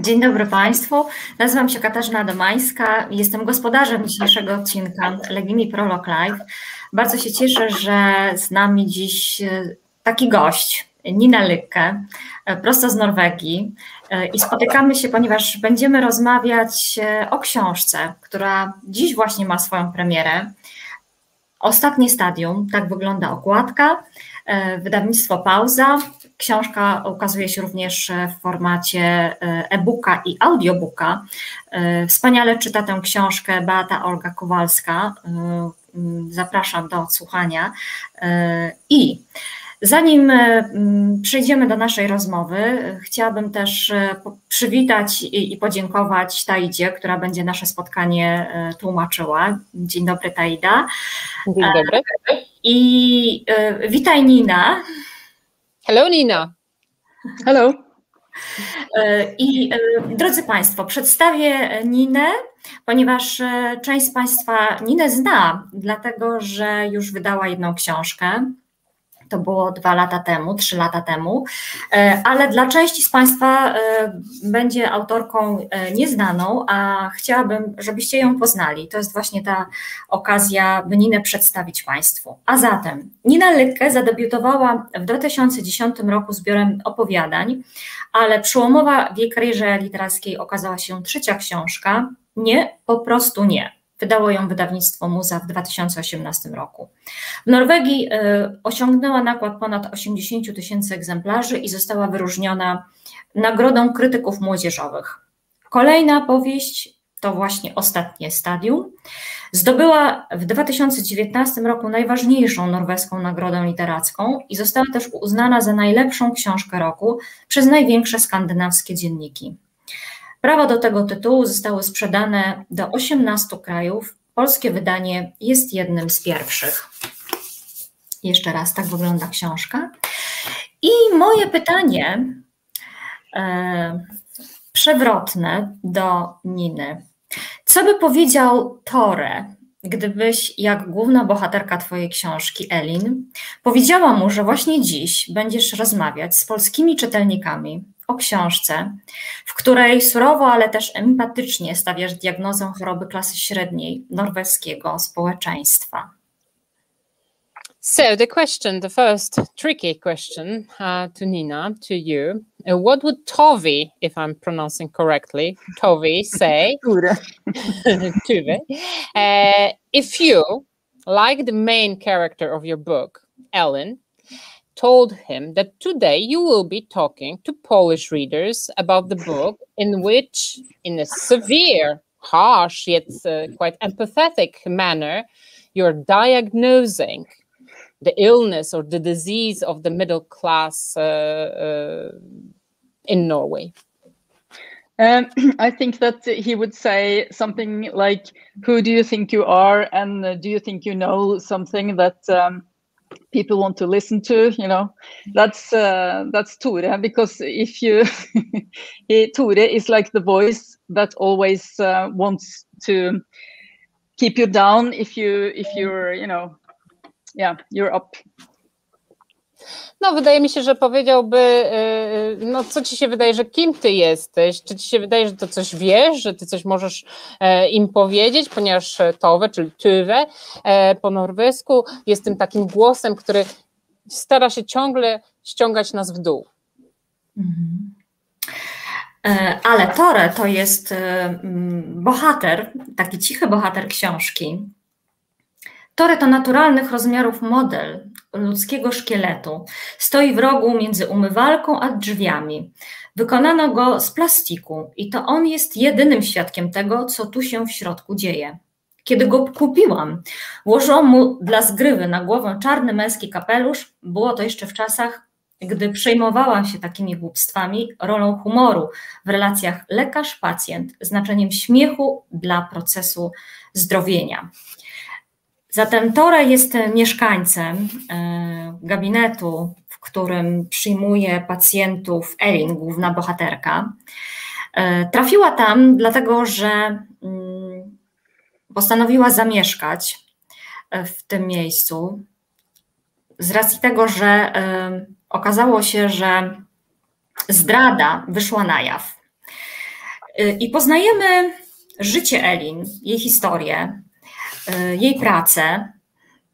Dzień dobry Państwu. Nazywam się Katarzyna Domańska. Jestem gospodarzem dzisiejszego odcinka Legimi Prolog Live. Bardzo się cieszę, że z nami dziś e, taki gość, Nina Lykke, e, prosto z Norwegii. E, I spotykamy się, ponieważ będziemy rozmawiać o książce, która dziś właśnie ma swoją premierę. Ostatnie stadium, tak wygląda okładka. Wydawnictwo Pauza. Książka ukazuje się również w formacie e-booka i audiobooka. Wspaniale czyta tę książkę Beata Olga Kowalska. Zapraszam do odsłuchania. I Zanim przejdziemy do naszej rozmowy, chciałabym też przywitać i podziękować Taidzie, która będzie nasze spotkanie tłumaczyła. Dzień dobry, Taida. Dzień dobry. I witaj, Nina. Hello, Nina. Hello. I drodzy Państwo, przedstawię Ninę, ponieważ część z Państwa Ninę zna, dlatego że już wydała jedną książkę. To było dwa lata temu, trzy lata temu, ale dla części z Państwa będzie autorką nieznaną, a chciałabym, żebyście ją poznali. To jest właśnie ta okazja, by Ninę przedstawić Państwu. A zatem Nina Lykke zadebiutowała w 2010 roku zbiorem opowiadań, ale przełomowa w jej karierze literackiej okazała się trzecia książka, Nie, po prostu nie. Wydało ją wydawnictwo Muza w 2018 roku. W Norwegii osiągnęła nakład ponad 80 tysięcy egzemplarzy i została wyróżniona Nagrodą Krytyków Młodzieżowych. Kolejna powieść to właśnie Ostatnie Stadium. Zdobyła w 2019 roku najważniejszą norweską nagrodę literacką i została też uznana za najlepszą książkę roku przez największe skandynawskie dzienniki. Prawa do tego tytułu zostały sprzedane do 18 krajów. Polskie wydanie jest jednym z pierwszych. Jeszcze raz, tak wygląda książka. I moje pytanie e, przewrotne do Niny. Co by powiedział Tore, gdybyś, jak główna bohaterka Twojej książki, Elin, powiedziała mu, że właśnie dziś będziesz rozmawiać z polskimi czytelnikami o książce, w której surowo, ale też empatycznie stawiasz diagnozę choroby klasy średniej norweskiego społeczeństwa. So the question, the first tricky question uh, to Nina, to you, uh, what would Tovi, if I'm pronouncing correctly, Tovi say, Tuve, uh, if you, like the main character of your book, Ellen, told him that today you will be talking to Polish readers about the book, in which, in a severe, harsh, yet uh, quite empathetic manner, you're diagnosing the illness or the disease of the middle class uh, uh, in Norway? Um, I think that he would say something like, "Who do you think you are, and uh, do you think you know something that um, people want to listen to?" You know, that's uh, that's Tore. Because if you, he, Tore is like the voice that always uh, wants to keep you down if you if you're you know yeah, you're up. No, wydaje mi się, że powiedziałby, no co ci się wydaje, że kim ty jesteś? Czy ci się wydaje, że to coś wiesz, że ty coś możesz im powiedzieć, ponieważ Tove, czyli Tywe po norwesku jest tym takim głosem, który stara się ciągle ściągać nas w dół. Mhm. Ale Tore to jest bohater, taki cichy bohater książki, Tory to naturalnych rozmiarów model ludzkiego szkieletu. Stoi w rogu między umywalką a drzwiami. Wykonano go z plastiku i to on jest jedynym świadkiem tego, co tu się w środku dzieje. Kiedy go kupiłam, włożyłam mu dla zgrywy na głowę czarny męski kapelusz. Było to jeszcze w czasach, gdy przejmowałam się takimi głupstwami, rolą humoru w relacjach lekarz-pacjent, znaczeniem śmiechu dla procesu zdrowienia. Zatem Tore jest mieszkańcem e, gabinetu, w którym przyjmuje pacjentów Elin, główna bohaterka. E, trafiła tam dlatego, że mm, postanowiła zamieszkać e, w tym miejscu z racji tego, że okazało się, że zdrada wyszła na jaw. I poznajemy życie Elin, jej historię, jej pracę,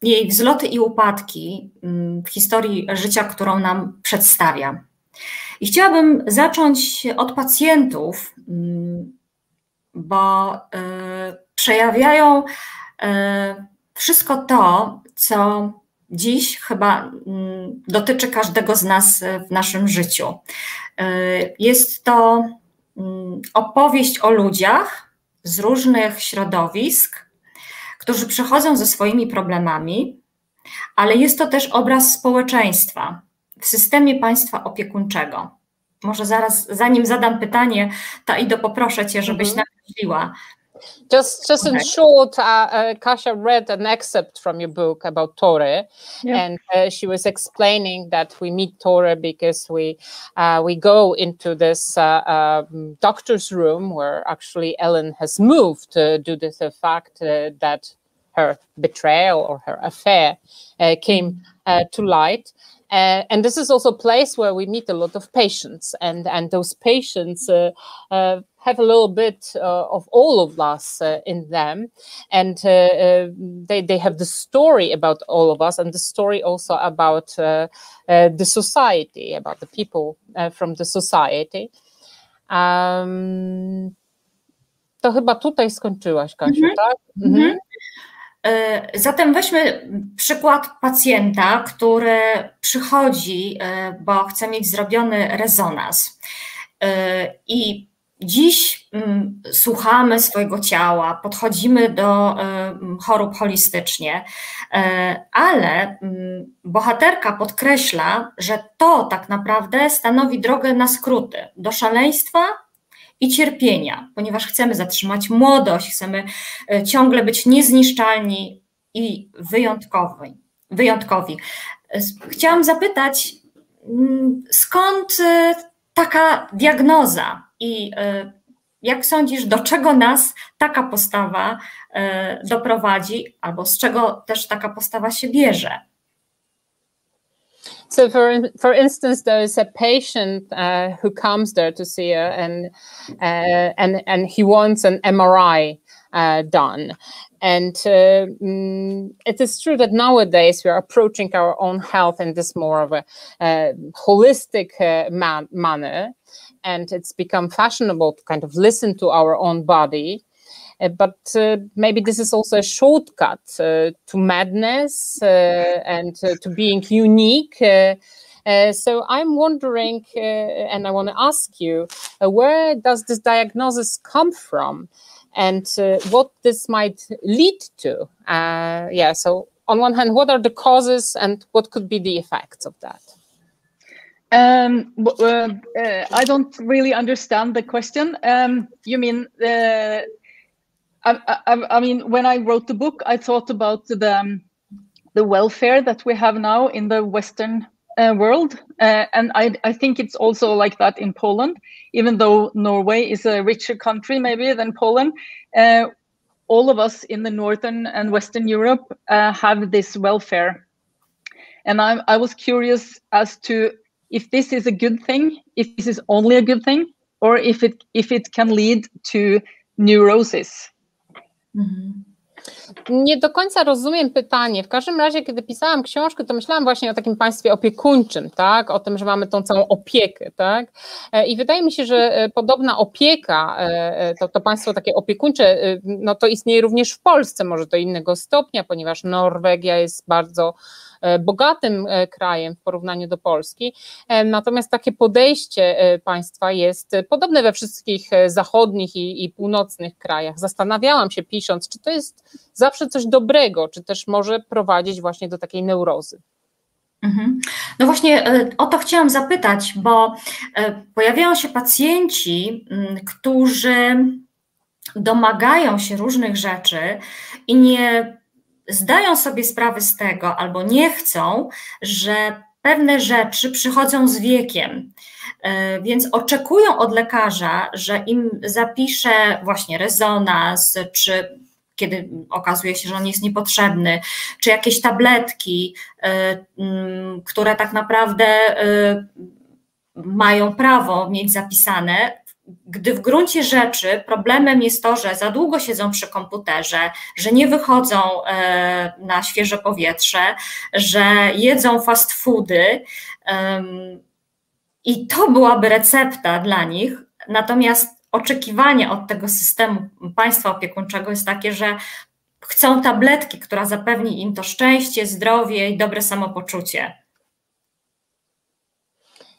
jej wzloty i upadki mm, w historii życia, którą nam przedstawia. I chciałabym zacząć od pacjentów, mm, bo przejawiają wszystko to, co dziś chyba mm, dotyczy każdego z nas w naszym życiu. Jest to opowieść o ludziach z różnych środowisk, którzy przychodzą ze swoimi problemami, ale jest to też obraz społeczeństwa w systemie państwa opiekuńczego. Może zaraz, zanim zadam pytanie, Taido, poproszę Cię, żebyś mhm. nakreśliła, Just, just okay. in short, uh, uh, Kasia read an excerpt from your book about Tore, yeah. and uh, she was explaining that we meet Tore because we uh, we go into this uh, um, doctor's room where actually Ellen has moved due to the fact uh, that her betrayal or her affair came to light. Uh, and this is also a place where we meet a lot of patients, and and those patients uh, uh, have a little bit uh, of all of us uh, in them, and uh, they they have the story about all of us, and the story also about the society, about the people from the society. Um, to chyba tutaj skończyłaś, Kasiu, mm -hmm. tak? Mm -hmm. Zatem weźmy przykład pacjenta, który przychodzi, e, bo chce mieć zrobiony rezonans. E, I dziś mm, słuchamy swojego ciała, podchodzimy do chorób holistycznie, ale mm, bohaterka podkreśla, że to tak naprawdę stanowi drogę na skróty do szaleństwa i cierpienia, ponieważ chcemy zatrzymać młodość, chcemy e, ciągle być niezniszczalni i wyjątkowi. wyjątkowi. E, chciałam zapytać, mm, skąd e, taka diagnoza i jak sądzisz, do czego nas taka postawa doprowadzi, albo z czego też taka postawa się bierze? So, for for instance, there is a patient uh, who comes there to see her, and uh, and and he wants an MRI uh, done. And uh, mm, it is true that nowadays we are approaching our own health in this more of a holistic uh, man- manner, and it's become fashionable to kind of listen to our own body. Uh, but uh, maybe this is also a shortcut uh, to madness and to being unique. Uh, so I'm wondering, uh, and I want to ask you, uh, where does this diagnosis come from, and what this might lead to? yeah. So on one hand, what are the causes, and what could be the effects of that? Um, I don't really understand the question. Um, you mean I, I, I, mean, when I wrote the book, I thought about the um, the welfare that we have now in the Western uh, world, uh, and I, I think it's also like that in Poland. Even though Norway is a richer country, maybe than Poland, uh, all of us in the northern and Western Europe uh, have this welfare, and I, I was curious as to if this is a good thing, if this is only a good thing, or if it if it can lead to neurosis. Mhm. Nie do końca rozumiem pytanie. W każdym razie, kiedy pisałam książkę, to myślałam właśnie o takim państwie opiekuńczym, tak? O tym, że mamy tą całą opiekę, tak? E, I wydaje mi się, że e, podobna opieka, e, to, to państwo takie opiekuńcze, no to istnieje również w Polsce, może do innego stopnia, ponieważ Norwegia jest bardzo bogatym e, krajem w porównaniu do Polski. E, natomiast takie podejście państwa jest podobne we wszystkich zachodnich i, i północnych krajach. Zastanawiałam się pisząc, czy to jest zawsze coś dobrego, czy też może prowadzić właśnie do takiej neurozy. Mhm. No właśnie o to chciałam zapytać, bo pojawiają się pacjenci, którzy domagają się różnych rzeczy i nie zdają sobie sprawę z tego albo nie chcą, że pewne rzeczy przychodzą z wiekiem. E, więc oczekują od lekarza, że im zapisze właśnie rezonans, czy kiedy okazuje się, że on jest niepotrzebny, czy jakieś tabletki, e, które tak naprawdę e, mają prawo mieć zapisane gdy w gruncie rzeczy problemem jest to, że za długo siedzą przy komputerze, że nie wychodzą na świeże powietrze, że jedzą fast foody. I to byłaby recepta dla nich. Natomiast oczekiwanie od tego systemu państwa opiekuńczego jest takie, że chcą tabletki, która zapewni im to szczęście, zdrowie i dobre samopoczucie.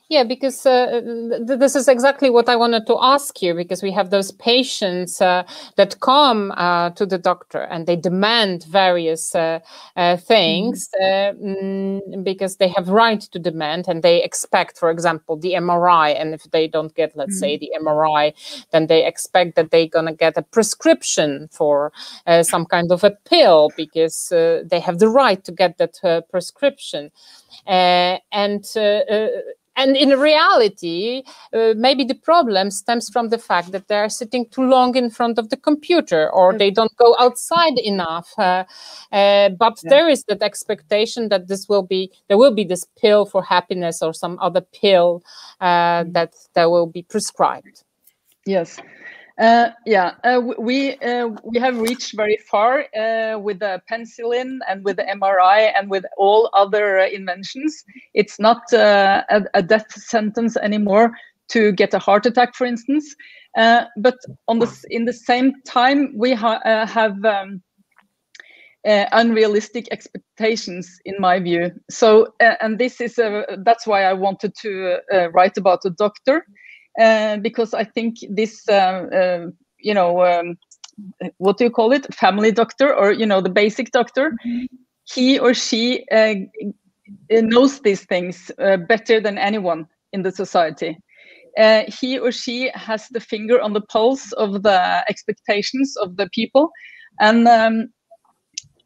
Yeah, because uh, th- this is exactly what I wanted to ask you. Because we have those patients uh, that come uh, to the doctor and they demand various uh, uh, things mm-hmm. mm, because they have right to demand and they expect, for example, the MRI. And if they don't get, let's mm-hmm. say, the MRI, then they expect that they're gonna get a prescription for uh, some kind of a pill because they have the right to get that prescription. and and in reality, uh, maybe the problem stems from the fact that they are sitting too long in front of the computer or they don't go outside enough. Uh, uh, but yeah. there is that expectation that this will be, there will be this pill for happiness or some other pill uh, mm. that, that will be prescribed. Yes. Uh, yeah, uh, we uh, we have reached very far uh, with the penicillin and with the MRI and with all other uh, inventions. It's not uh, a, a, death sentence anymore to get a heart attack, for instance. but on the in the same time, we ha have um, unrealistic expectations, in my view. So, and this is that's why I wanted to write about a doctor uh, because I think this, uh, uh, you know, um, what do you call it, family doctor or you know the basic doctor, mm-hmm. he or she uh, knows these things uh, better than anyone in the society. he or she has the finger on the pulse of the expectations of the people, and um,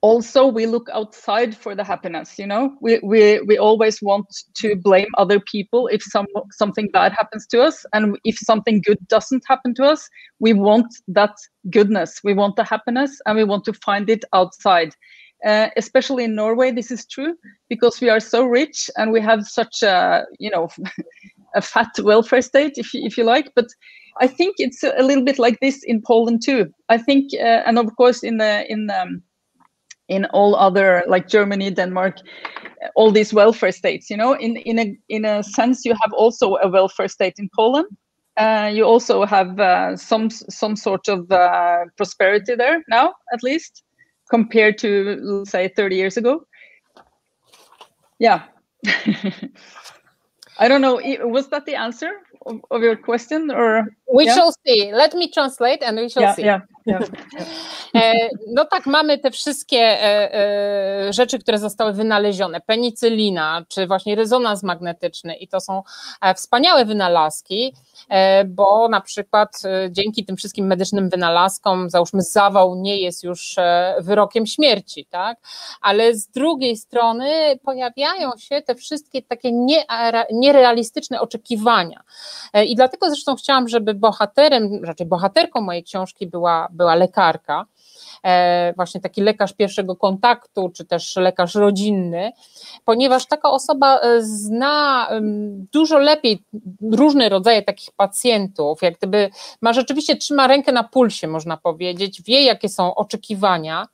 also we look outside for the happiness you know? We we, we always want to blame other people if some something bad happens to us. And if something good doesn't happen to us we want that goodness. We want the happiness and we want to find it outside. Uh, especially in norway this is true because we are so rich and we have such a you know a fat welfare state if you, if you like. But i think it's a little bit like this in poland too. I think uh, and of course in the in um, in all other like Germany, Denmark, all these welfare states. You know, in in a in a sense, you have also a welfare state in Poland. Uh, you also have uh, some some sort of uh, prosperity there now, at least compared to let's say 30 years ago. Yeah. I don't know. Was that the answer of, of your question, or we yeah? shall see? Let me translate, and we shall yeah, see. Yeah, no tak, mamy te wszystkie e, e, rzeczy, które zostały wynalezione, penicylina, czy właśnie rezonans magnetyczny i to są wspaniałe wynalazki, bo na przykład dzięki tym wszystkim medycznym wynalazkom, załóżmy zawał nie jest już wyrokiem śmierci, tak? Ale z drugiej strony pojawiają się te wszystkie takie nierealistyczne oczekiwania. I dlatego zresztą chciałam, żeby bohaterem, raczej bohaterką mojej książki była, była lekarka, E, właśnie taki lekarz pierwszego kontaktu, czy też lekarz rodzinny, ponieważ taka osoba e, zna dużo lepiej różne rodzaje takich pacjentów, jak gdyby ma rzeczywiście trzyma rękę na pulsie, można powiedzieć, wie jakie są oczekiwania.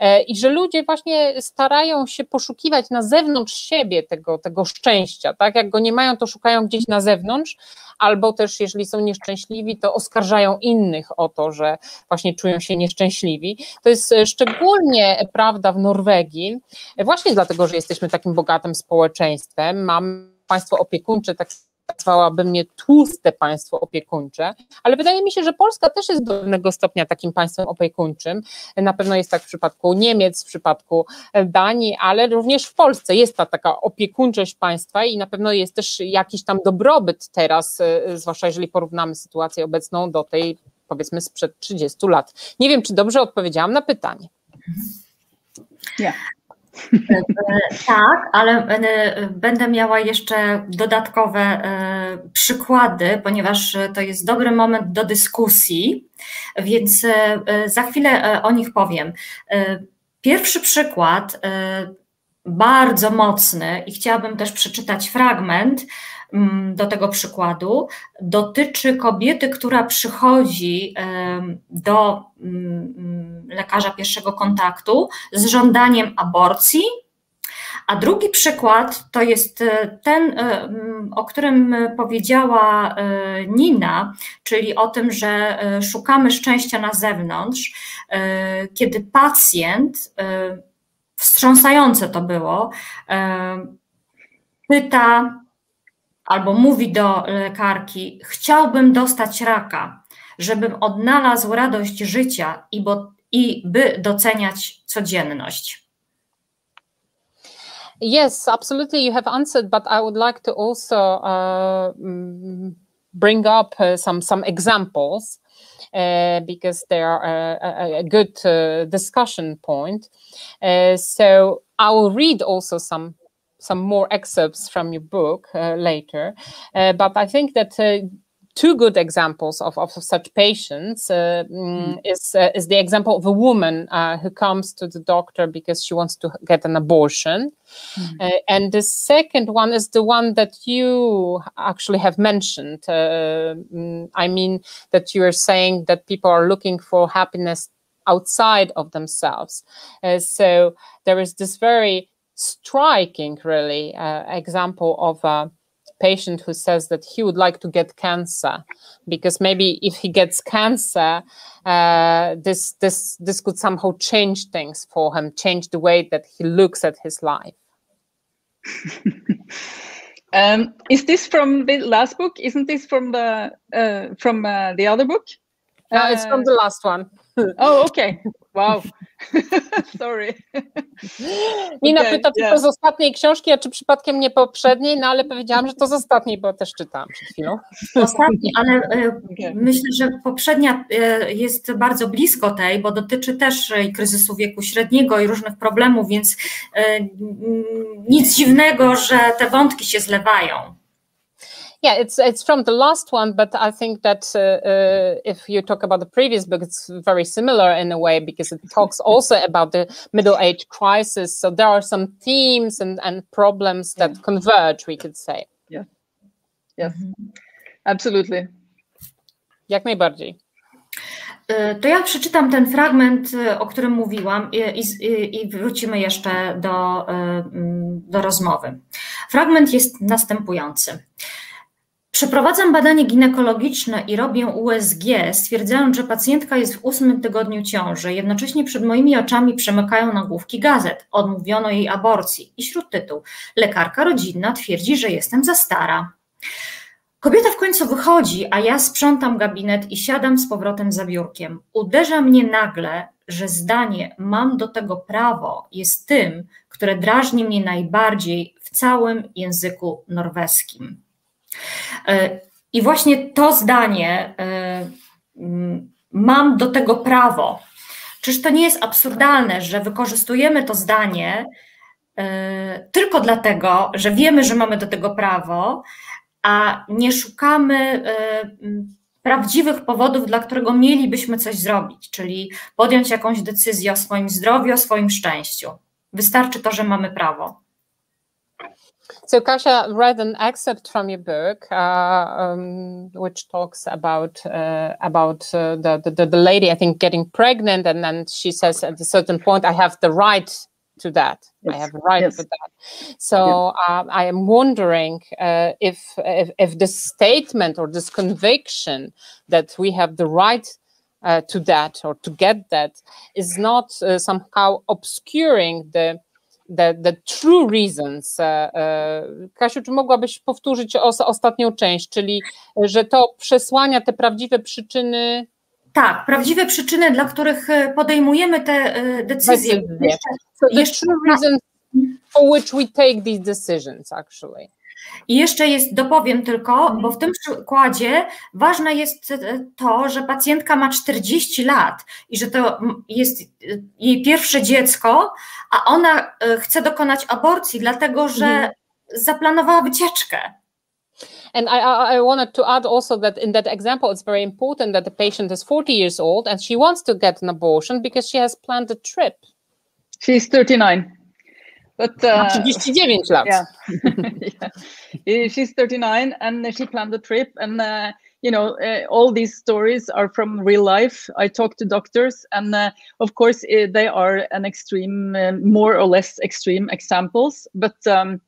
E, i że ludzie właśnie starają się poszukiwać na zewnątrz siebie tego, tego szczęścia, tak? Jak go nie mają, to szukają gdzieś na zewnątrz, albo też, jeżeli są nieszczęśliwi, to oskarżają innych o to, że właśnie czują się nieszczęśliwi. To jest e, szczególnie prawda w Norwegii, właśnie dlatego, że jesteśmy takim bogatym społeczeństwem. Mam państwo opiekuńcze, tak nazwałabym mnie tłuste państwo opiekuńcze, ale wydaje mi się, że Polska też jest do pewnego stopnia takim państwem opiekuńczym. Na pewno jest tak w przypadku Niemiec, w przypadku Danii, ale również w Polsce jest ta taka opiekuńczość państwa i na pewno jest też jakiś tam dobrobyt teraz, e, zwłaszcza jeżeli porównamy sytuację obecną do tej powiedzmy sprzed 30 lat. Nie wiem, czy dobrze odpowiedziałam na pytanie. Nie. Tak, ale e, będę miała jeszcze dodatkowe e, przykłady, ponieważ to jest dobry moment do dyskusji, więc e, za chwilę o nich powiem. Pierwszy przykład, bardzo mocny, i chciałabym też przeczytać fragment, mm, do tego przykładu dotyczy kobiety, która przychodzi do mm, lekarza pierwszego kontaktu z żądaniem aborcji. A drugi przykład to jest e, ten, e, mm, o którym powiedziała e, Nina, czyli o tym, że szukamy szczęścia na zewnątrz, kiedy pacjent, wstrząsające to było, pyta albo mówi do lekarki: Chciałbym dostać raka, żebym odnalazł radość życia i, bo, i by doceniać codzienność. Yes, absolutely. You have answered, but I would like to also uh, mm, bring up uh, some some examples uh, because they are a, a good uh, discussion point. Uh, so I will read also some some more excerpts from your book uh, later, but I think that two good examples of, of such patients uh, mm. is uh, is the example of a woman uh, who comes to the doctor because she wants to get an abortion, mm. and the second one is the one that you actually have mentioned. Uh, mm, I mean that you are saying that people are looking for happiness outside of themselves. Uh, so there is this very striking, really, uh, example of patient who says that he would like to get cancer because maybe if he gets cancer uh, this this this could somehow change things for him change the way that he looks at his life. Um, is this from the last book? Isn't this from the uh, from uh, the other book? No it's from the uh, last one oh okay wow Sorry. Nina okay, pyta, czy yeah. to z ostatniej książki, a czy przypadkiem nie poprzedniej, no ale powiedziałam, że to z ostatniej, bo też czytałam przed chwilą. Ostatniej, ale e, okay. myślę, że poprzednia e, jest bardzo blisko tej, bo dotyczy też i kryzysu wieku średniego i różnych problemów, więc e, nic dziwnego, że te wątki się zlewają. Yeah, it's it's from the last one, but I think that uh, uh, if you talk about the previous book, it's very similar in a way because it talks also about the middle age crisis. So there are some themes and, and problems that yeah. converge, we could say. Yeah. Yes. Mm-hmm. Absolutely. Jak najbardziej. To ja przeczytam ten fragment, o którym mówiłam, i, i, i, wrócimy jeszcze do, do rozmowy. Fragment jest następujący. Przeprowadzam badanie ginekologiczne i robię USG, stwierdzając, że pacjentka jest w ósmym tygodniu ciąży. Jednocześnie przed moimi oczami przemykają nagłówki gazet. Odmówiono jej aborcji i śródtytuł. Lekarka rodzinna twierdzi, że jestem za stara. Kobieta w końcu wychodzi, a ja sprzątam gabinet i siadam z powrotem za biurkiem. Uderza mnie nagle, że zdanie mam do tego prawo jest tym, które drażni mnie najbardziej w całym języku norweskim. E, I właśnie to zdanie, e, mam do tego prawo. Czyż to nie jest absurdalne, że wykorzystujemy to zdanie e, tylko dlatego, że wiemy, że mamy do tego prawo, a nie szukamy prawdziwych powodów, dla którego mielibyśmy coś zrobić, czyli podjąć jakąś decyzję o swoim zdrowiu, o swoim szczęściu. Wystarczy to, że mamy prawo. So Kasia read an excerpt from your book, uh, um, which talks about uh, about uh, the, the, the lady I think getting pregnant, and then she says at a certain point, "I have the right to that. Yes. I have a right yes. for that." So yeah. Um, I am wondering uh, if, if if this statement or this conviction that we have the right uh, to that or to get that is not uh, somehow obscuring the the, the true reasons. E, e, Kasiu, czy mogłabyś powtórzyć ostatnią część, czyli że to przesłania te prawdziwe przyczyny tak, prawdziwe przyczyny, dla których e, podejmujemy te decyzje. Jeszcze, so the jeszcze true reasons for which we take these decisions actually. I jeszcze jest, dopowiem tylko, bo w tym przykładzie ważne jest e, to, że pacjentka ma 40 lat i że to jest e, jej pierwsze dziecko, a ona e, chce dokonać aborcji, dlatego że mhm. zaplanowała wycieczkę. And I, I, I, wanted to add also that in that example, it's very important that the patient is 40 years old and she wants to get an abortion because she has planned a trip. She's 39. But uh, 39 lat. Yeah. yeah. She's 39 and she planned the trip and uh, you know uh, all these stories are from real life i talk to doctors and uh, of course uh, they are an extreme uh, more or less extreme examples but um,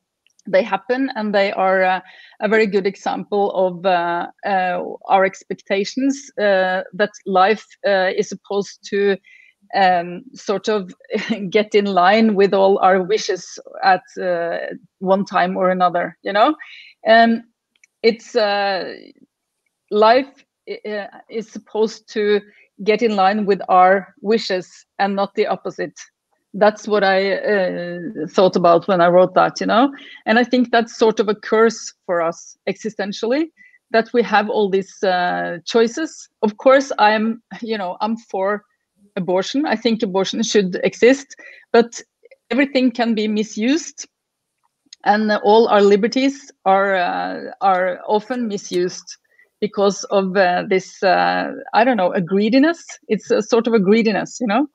they happen and they are uh, a very good example of uh, our expectations that life is supposed to um, sort of get in line with all our wishes at one time or another you know? And it's life uh, is supposed to get in line with our wishes and not the opposite. That's what i uh, thought about when i wrote that you know? And i think that's sort of a curse for us existentially that we have all these uh, choices. Of course i'm you know i'm for abortion. I think abortion should exist but everything can be misused and all our liberties are uh, are often misused because of uh, this uh, i don't know a greediness. It's a sort of a greediness you know?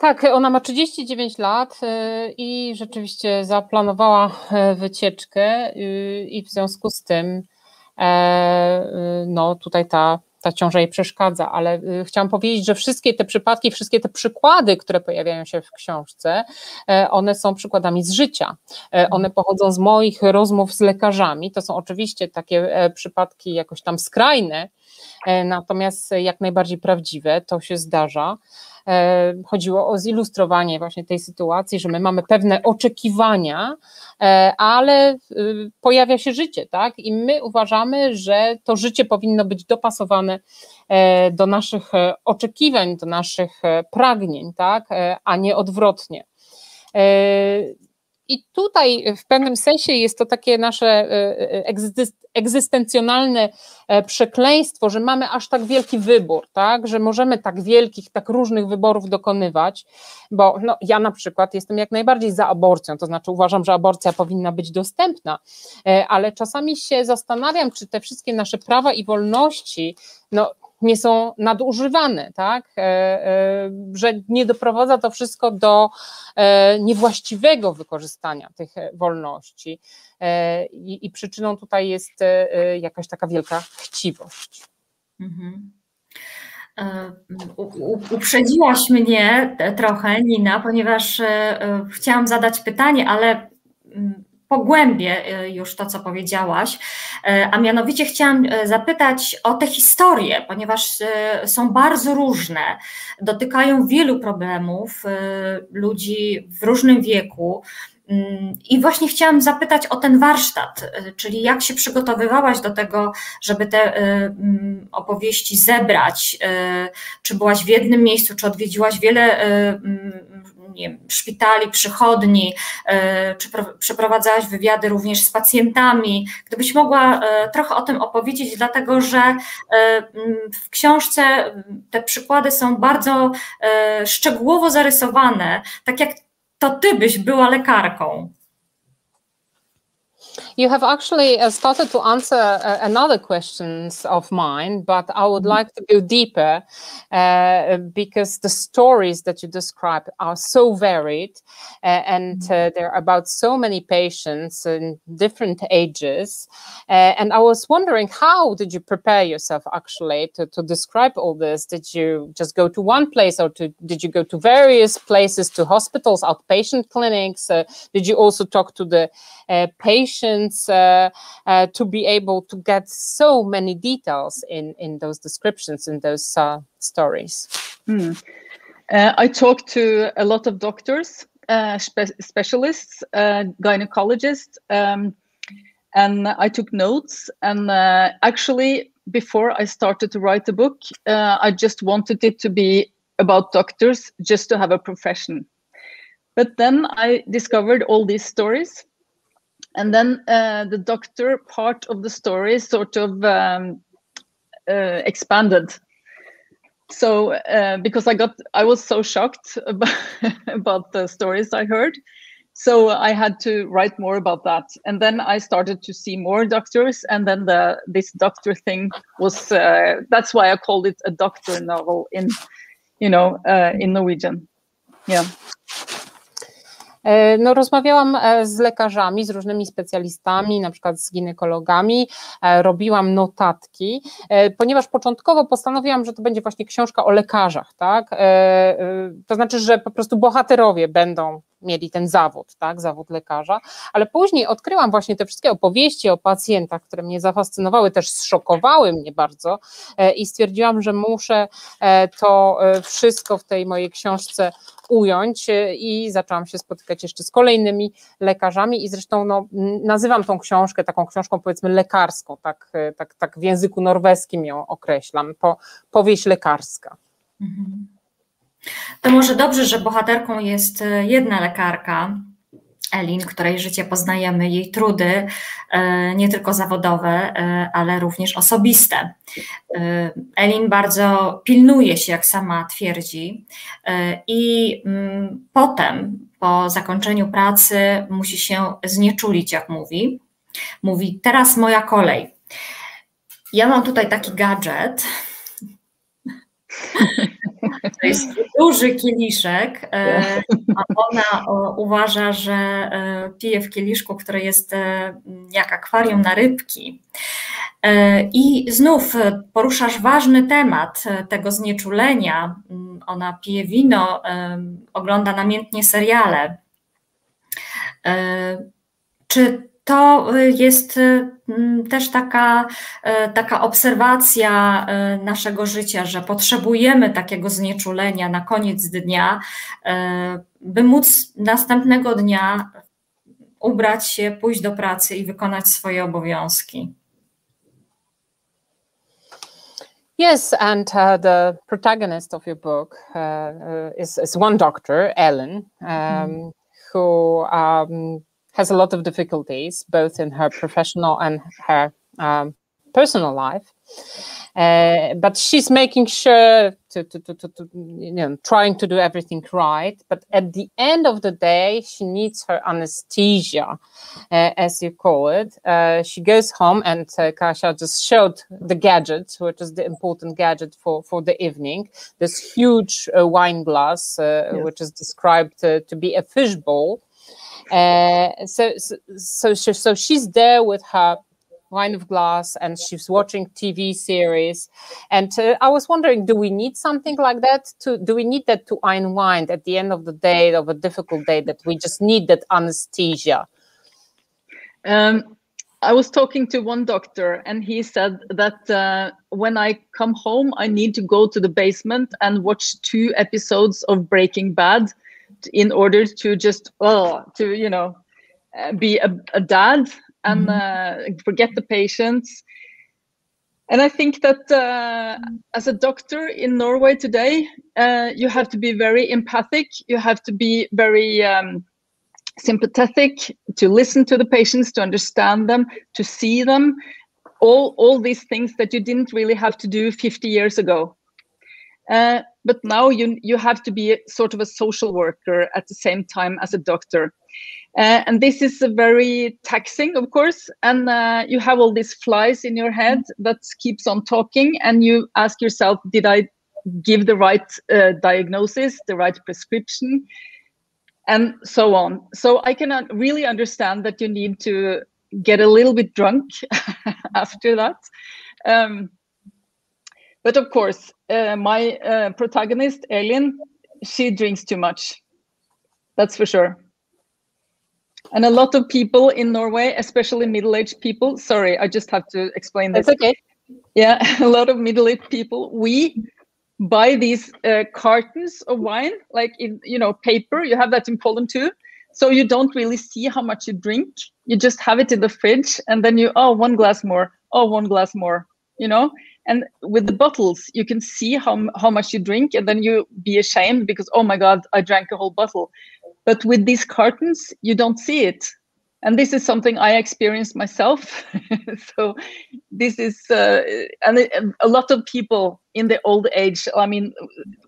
Tak, ona ma 39 lat y, i rzeczywiście zaplanowała e, wycieczkę y, i w związku z tym e, y, no tutaj ta ta ciąża jej przeszkadza, ale y, chciałam powiedzieć, że wszystkie te przypadki, wszystkie te przykłady, które pojawiają się w książce, e, one są przykładami z życia. E, one pochodzą z moich rozmów z lekarzami. To są oczywiście takie e, przypadki jakoś tam skrajne, natomiast jak najbardziej prawdziwe, to się zdarza. E, chodziło o zilustrowanie właśnie tej sytuacji, że my mamy pewne oczekiwania, e, ale pojawia się życie, tak? I my uważamy, że to życie powinno być dopasowane e, do naszych oczekiwań, do naszych pragnień, tak? A nie odwrotnie. I tutaj w pewnym sensie jest to takie nasze egzystencjonalne e, przekleństwo, że mamy aż tak wielki wybór, tak, że możemy tak wielkich, tak różnych wyborów dokonywać, bo no, ja na przykład jestem jak najbardziej za aborcją, to znaczy uważam, że aborcja powinna być dostępna, e, ale czasami się zastanawiam, czy te wszystkie nasze prawa i wolności, no nie są nadużywane, tak? E, e, że nie doprowadza to wszystko do e, niewłaściwego wykorzystania tych wolności. I, przyczyną tutaj jest jakaś taka wielka chciwość. Mhm. Uprzedziłaś mnie trochę, Nina, ponieważ chciałam zadać pytanie, ale mm, pogłębię e, już to, co powiedziałaś, e, a mianowicie chciałam e, zapytać o te historie, ponieważ są bardzo różne, dotykają wielu problemów ludzi w różnym wieku. Mm, I właśnie chciałam zapytać o ten warsztat, czyli jak się przygotowywałaś do tego, żeby te mm, opowieści zebrać? Czy byłaś w jednym miejscu, czy odwiedziłaś wiele mm, wiem, szpitali, przychodni, e, czy przeprowadzałaś wywiady również z pacjentami. Gdybyś mogła e, trochę o tym opowiedzieć, dlatego że e, w książce te przykłady są bardzo szczegółowo zarysowane, tak jak to ty byś była lekarką. You have actually uh, started to answer uh, another questions of mine, but I would mm-hmm. like to go deeper uh, because the stories that you describe are so varied uh, and mm-hmm. Uh, they're about so many patients in different ages. Uh, and I was wondering, how did you prepare yourself actually to, to describe all this? Did you just go to one place or to, did you go to various places, to hospitals, outpatient clinics? did you also talk to the patients? Uh, uh, to be able to get so many details in in those descriptions in those uh, stories. Hmm. Uh, I talked to a lot of doctors, uh, spe specialists, gynecologists, um, and I took notes. And actually, before I started to write the book, I just wanted it to be about doctors, just to have a profession. But then I discovered all these stories and then uh, the doctor part of the story sort of um, uh, expanded. So uh, because i got i was so shocked about, about the stories i heard. So i had to write more about that. And then i started to see more doctors. And then the this doctor thing was uh, that's why i called it a doctor novel in you know uh, in norwegian. Yeah. E, no, rozmawiałam e, z lekarzami, z różnymi specjalistami, na przykład z ginekologami, e, robiłam notatki, ponieważ początkowo postanowiłam, że to będzie właśnie książka o lekarzach, tak? To znaczy, że po prostu bohaterowie będą mieli ten zawód, tak, zawód lekarza, ale później odkryłam właśnie te wszystkie opowieści o pacjentach, które mnie zafascynowały, też zszokowały mnie bardzo i stwierdziłam, że muszę to wszystko w tej mojej książce ująć i zaczęłam się spotykać jeszcze z kolejnymi lekarzami i zresztą no, nazywam tą książkę taką książką powiedzmy lekarską, tak, tak, tak w języku norweskim ją określam, po, powieść lekarska. Mhm. To może dobrze, że bohaterką jest jedna lekarka, Elin, której życie poznajemy, jej trudy, e, nie tylko zawodowe, e, ale również osobiste. E, Elin bardzo pilnuje się, jak sama twierdzi, i mm, potem, po zakończeniu pracy, musi się znieczulić, jak mówi. Mówi: Teraz moja kolej. Ja mam tutaj taki gadżet. To jest duży kieliszek, e, a ona uważa, że e, pije w kieliszku, który jest e, jak akwarium na rybki. I znów poruszasz ważny temat tego znieczulenia. Ona pije wino, ogląda namiętnie seriale. Czy to y, jest y, też taka, y, taka obserwacja naszego życia, że potrzebujemy takiego znieczulenia na koniec dnia, by móc następnego dnia ubrać się, pójść do pracy i wykonać swoje obowiązki. Yes, and uh, the protagonist of your book uh, uh is, is one doctor, Ellen, um, mm. who um, has a lot of difficulties, both in her professional and her um, personal life. Uh, but she's making sure to, to, to, to, you know, trying to do everything right. But at the end of the day, she needs her anesthesia, uh, as you call it. Uh, she goes home, and uh, Kasia just showed the gadget, which is the important gadget for, for the evening. This huge uh, wine glass, uh, yes. which is described to be a fishbowl uh, so, so, so, so she's there with her wine of glass and she's watching TV series. And uh, I was wondering, do we need something like that? To do we need that to unwind at the end of the day of a difficult day? That we just need that anesthesia. Um, I was talking to one doctor, and he said that uh, when I come home, I need to go to the basement and watch two episodes of Breaking Bad in order to just oh to you know uh, be a, a dad and mm-hmm. uh, forget the patients. And i think that uh, as a doctor in norway today uh, you have to be very empathic. You have to be very um, sympathetic to listen to the patients to understand them to see them. All all these things that you didn't really have to do 50 years ago. Uh, but now you you have to be sort of a social worker at the same time as a doctor. Uh, and this is very taxing of course and uh, you have all these flies in your head that keeps on talking and you ask yourself did i give the right uh, diagnosis the right prescription and so on. So i can really understand that you need to get a little bit drunk after that. Um, but of course, uh, my uh, protagonist, Elin, she drinks too much. That's for sure. And a lot of people in Norway, especially middle-aged people, sorry, I just have to explain this. That's okay. Yeah, a lot of middle-aged people, we buy these uh, cartons of wine, like in, you know, paper. You have that in Poland too. So you don't really see how much you drink. You just have it in the fridge and then you, oh, one glass more, oh, one glass more, you know? And with the bottles you can see how, how much you drink and then you be ashamed because oh my god i drank a whole bottle. But with these cartons you don't see it. And this is something i experienced myself. So this is uh, and a lot of people in the old age i mean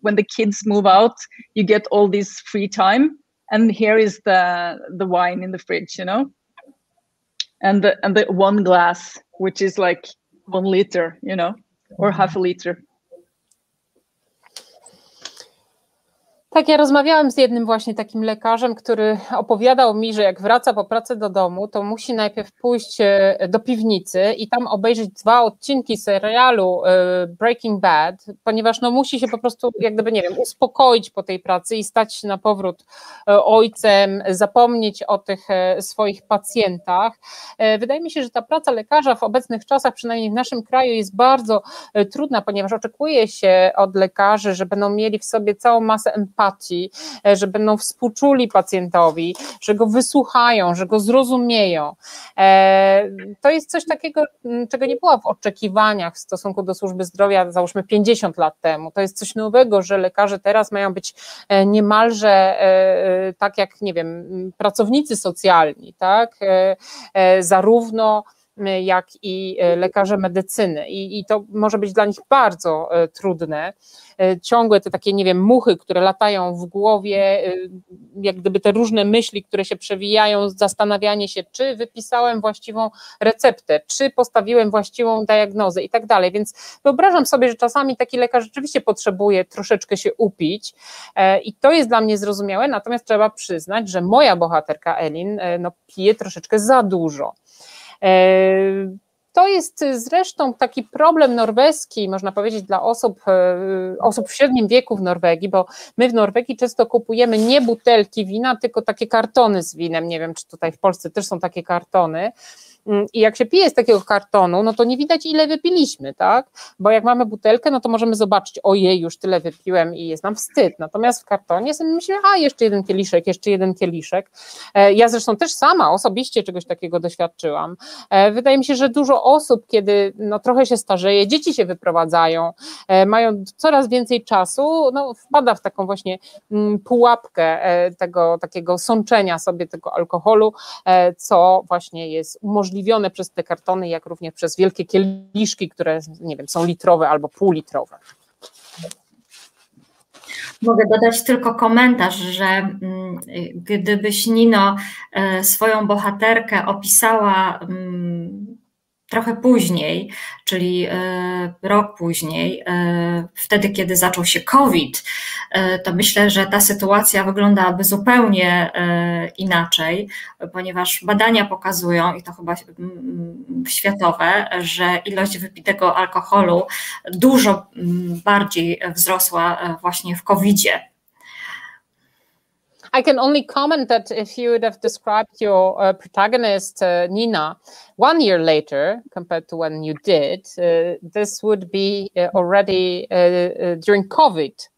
when the kids move out you get all this free time. And here is the the wine in the fridge you know? And the and the one glass which is like one liter, you know, or mm-hmm. half a liter. Tak, ja rozmawiałam z jednym właśnie takim lekarzem, który opowiadał mi, że jak wraca po pracy do domu, to musi najpierw pójść e, do piwnicy i tam obejrzeć dwa odcinki serialu e, Breaking Bad, ponieważ no musi się po prostu, jak gdyby, nie wiem, uspokoić po tej pracy i stać się na powrót e, ojcem, zapomnieć o tych swoich pacjentach. Wydaje mi się, że ta praca lekarza w obecnych czasach, przynajmniej w naszym kraju, jest bardzo trudna, ponieważ oczekuje się od lekarzy, że będą mieli w sobie całą masę empatii, empatii, e, że będą współczuli pacjentowi, że go wysłuchają, że go zrozumieją. E, to jest coś takiego, czego nie było w oczekiwaniach w stosunku do służby zdrowia, załóżmy 50 lat temu. To jest coś nowego, że lekarze teraz mają być e, niemalże tak jak, nie wiem, pracownicy socjalni, tak? Zarówno jak i lekarze medycyny. I, I, to może być dla nich bardzo trudne. E, ciągłe te takie, nie wiem, muchy, które latają w głowie, e, jak gdyby te różne myśli, które się przewijają, zastanawianie się, czy wypisałem właściwą receptę, czy postawiłem właściwą diagnozę i tak dalej. Więc wyobrażam sobie, że czasami taki lekarz rzeczywiście potrzebuje troszeczkę się upić e, i to jest dla mnie zrozumiałe, natomiast trzeba przyznać, że moja bohaterka Elin no, pije troszeczkę za dużo. To jest zresztą taki problem norweski, można powiedzieć, dla osób, e, osób w średnim wieku w Norwegii, bo my w Norwegii często kupujemy nie butelki wina, tylko takie kartony z winem. Nie wiem, czy tutaj w Polsce też są takie kartony. Mm, I jak się pije z takiego kartonu, no to nie widać, ile wypiliśmy, tak? Bo jak mamy butelkę, no to możemy zobaczyć, ojej, już tyle wypiłem i jest nam wstyd. Natomiast w kartonie sobie myślę, a jeszcze jeden kieliszek, jeszcze jeden kieliszek. E, ja zresztą też sama osobiście czegoś takiego doświadczyłam. E, wydaje mi się, że dużo osób, kiedy no, trochę się starzeje, dzieci się wyprowadzają, e, mają coraz więcej czasu, no, wpada w taką właśnie mm, pułapkę tego takiego sączenia sobie tego alkoholu, co właśnie jest umożliwione umożliwione przez te kartony, jak również przez wielkie kieliszki, które nie wiem, są litrowe albo półlitrowe. Mogę dodać tylko komentarz, że mm, gdybyś Nino e, swoją bohaterkę opisała mm, trochę później, czyli e, rok później, e, wtedy kiedy zaczął się COVID, e, to myślę, że ta sytuacja wyglądałaby zupełnie inaczej, ponieważ badania pokazują, i to chyba światowe, że ilość wypitego alkoholu dużo bardziej wzrosła właśnie w COVID-zie I can only comment that if you would have described your uh, protagonist, uh, Nina, one year later compared to when you did, uh, this would be uh, already uh, uh, during COVID.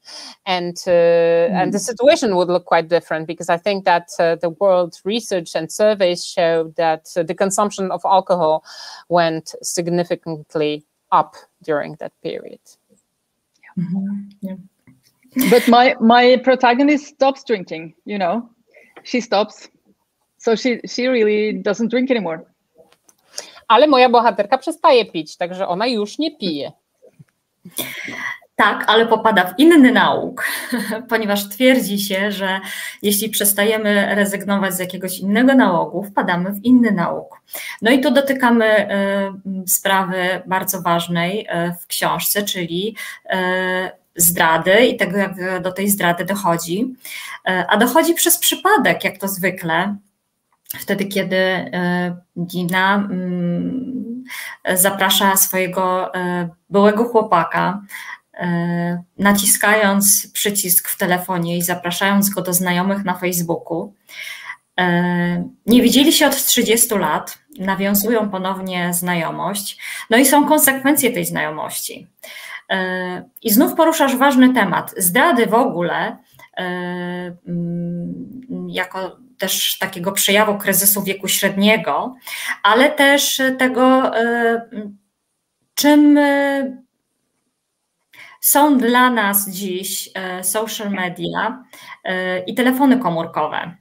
And mm. and the situation would look quite different because I think that the world research and surveys show that the consumption of alcohol went significantly up during that period. Mm -hmm. yeah but my my protagonist stops drinking you know? She stops. So she she really doesn't drink anymore. Ale moja bohaterka przestaje pić także ona już nie pije. Tak, ale popada w inny nauk, ponieważ twierdzi się, że jeśli przestajemy rezygnować z jakiegoś innego nałogu, wpadamy w inny nauk. No i tu dotykamy y, sprawy bardzo ważnej y, w książce, czyli y, zdrady i tego, jak do tej zdrady dochodzi. E, a dochodzi przez przypadek, jak to zwykle, wtedy, kiedy e, Dina mm, zaprasza swojego e, byłego chłopaka, naciskając przycisk w telefonie i zapraszając go do znajomych na Facebooku. Nie widzieli się od 30 lat, nawiązują ponownie znajomość, no i są konsekwencje tej znajomości. I znów poruszasz ważny temat. Zdrady w ogóle, e, mm, jako też takiego przejawu kryzysu wieku średniego, ale też tego, e, czym e, są dla nas dziś social media i telefony komórkowe.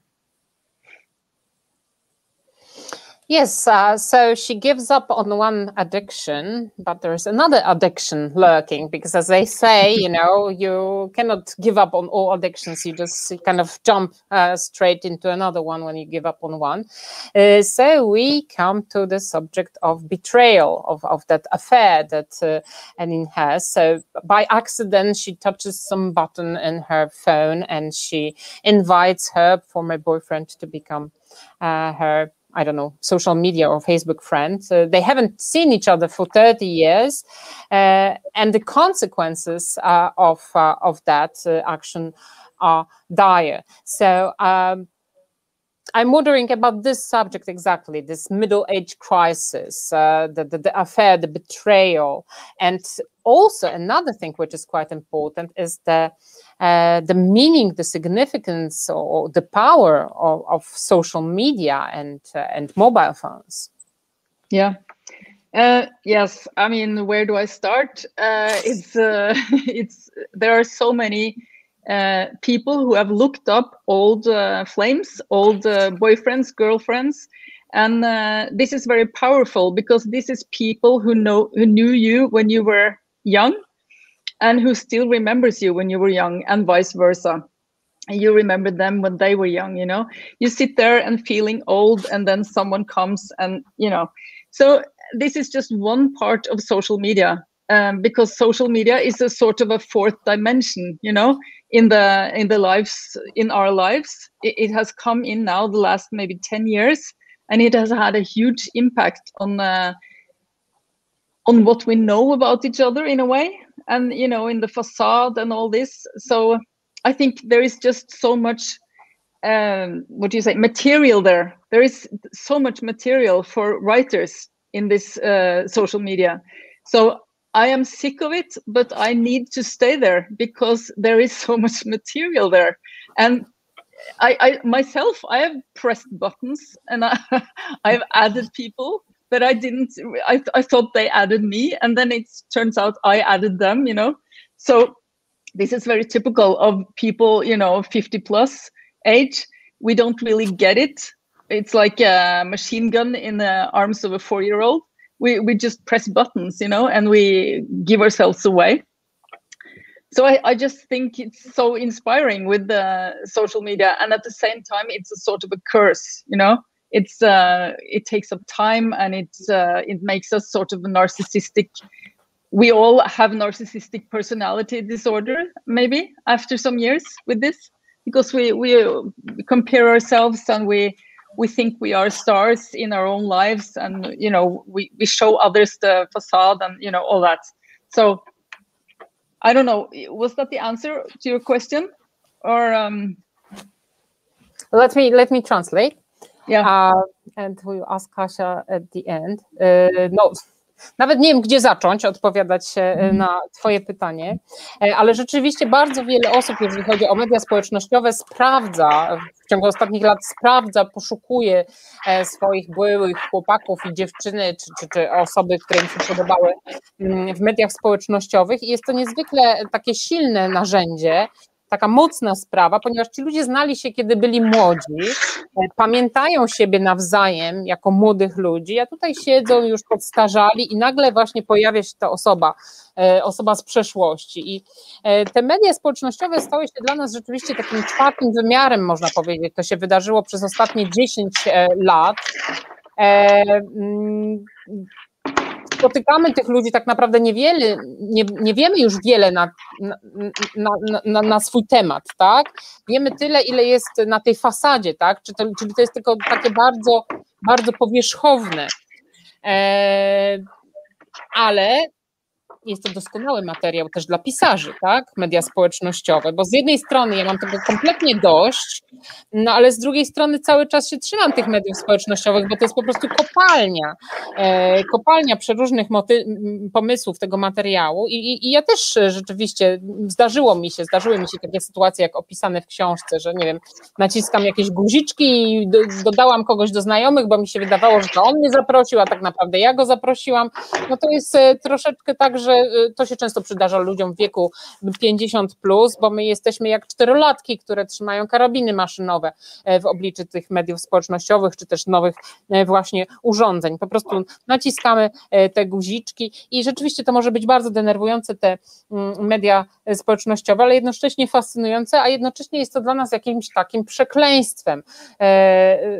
Yes, uh, so she gives up on one addiction, but there's another addiction lurking because, as they say, you know, you cannot give up on all addictions. You just kind of jump uh, straight into another one when you give up on one. Uh, so we come to the subject of betrayal of, of that affair that uh, Anine has. So by accident, she touches some button in her phone and she invites her former boyfriend to become uh, her I don't know, social media or Facebook friends. Uh, they haven't seen each other for 30 years. Uh, and the consequences uh, of, uh, of that uh, action are dire. So um, I'm wondering about this subject exactly, this middle age crisis, uh, the, the, the, affair, the betrayal. And also another thing which is quite important is the uh, the meaning, the significance, or the power of, of social media and uh, and mobile phones. Yeah. Uh, yes, I mean, where do I start? Uh, it's uh, it's there are so many people who have looked up old flames, old boyfriends, girlfriends, and this is very powerful because this is people who know who knew you when you were young and who still remembers you when you were young and vice versa. You remember them when they were young you know? You sit there and feeling old and then someone comes and you know. So this is just one part of social media um, because social media is a sort of a fourth dimension you know in the in the lives in our lives. It, it has come in now the last maybe 10 years and it has had a huge impact on uh, on what we know about each other in a way and you know in the facade and all this. So i think there is just so much um, what do you say material there. There is so much material for writers in this uh, social media. So i am sick of it but i need to stay there because there is so much material there. And I, I myself i have pressed buttons and I, i've added people but I didn't. I, I thought they added me, and then it turns out I added them. You know, so this is very typical of people. You know, 50 plus age. We don't really get it. It's like a machine gun in the arms of a four-year-old. We we just press buttons, you know, and we give ourselves away so I, I, just think it's so inspiring with the social media and at the same time it's a sort of a curse you know it's uh, it takes up time and it's uh, it makes us sort of a narcissistic. We all have narcissistic personality disorder maybe after some years with this because we we compare ourselves and we we think we are stars in our own lives and you know we we show others the facade and you know all that. So i don't know was that the answer to your question? Or um let me let me translate Yeah. Uh, and ask Kasia at the end. Uh, no, nawet nie wiem, gdzie zacząć odpowiadać mhm. na Twoje pytanie, e, ale rzeczywiście bardzo wiele osób, jeżeli chodzi o media społecznościowe, sprawdza, w ciągu ostatnich lat sprawdza, poszukuje e, swoich byłych chłopaków i dziewczyny, czy, czy, czy osoby, które im się podobały mm, w mediach społecznościowych i jest to niezwykle takie silne narzędzie, taka mocna sprawa, ponieważ ci ludzie znali się, kiedy byli młodzi, e, pamiętają siebie nawzajem jako młodych ludzi, a tutaj siedzą już podstarzali i nagle właśnie pojawia się ta osoba, e, osoba z przeszłości. I e, te media społecznościowe stały się dla nas rzeczywiście takim czwartym wymiarem, można powiedzieć. To się wydarzyło przez ostatnie 10 lat. Spotykamy tych ludzi tak naprawdę niewiele, nie, nie wiemy już wiele na, na, na, na, swój temat, tak? Wiemy tyle, ile jest na tej fasadzie, tak? Czyli to, czyli to jest tylko takie bardzo, bardzo powierzchowne. E, ale jest to doskonały materiał też dla pisarzy, tak? Media społecznościowe, bo z jednej strony ja mam tego kompletnie dość, no ale z drugiej strony cały czas się trzymam tych mediów społecznościowych, bo to jest po prostu kopalnia, e, kopalnia przeróżnych pomysłów tego materiału I, i, i, ja też rzeczywiście zdarzyło mi się, zdarzyły mi się takie sytuacje jak opisane w książce, że nie wiem, naciskam jakieś guziczki i do, dodałam kogoś do znajomych, bo mi się wydawało, że to on mnie zaprosił, a tak naprawdę ja go zaprosiłam, no to jest e, troszeczkę tak, że y, to się często przydarza ludziom w wieku 50, plus, bo my jesteśmy jak czterolatki, które trzymają karabiny maszynowe e, w obliczu tych mediów społecznościowych, czy też nowych e, właśnie urządzeń. Po prostu naciskamy e, te guziczki i rzeczywiście to może być bardzo denerwujące, te mm, media społecznościowe, ale jednocześnie fascynujące, a jednocześnie jest to dla nas jakimś takim przekleństwem.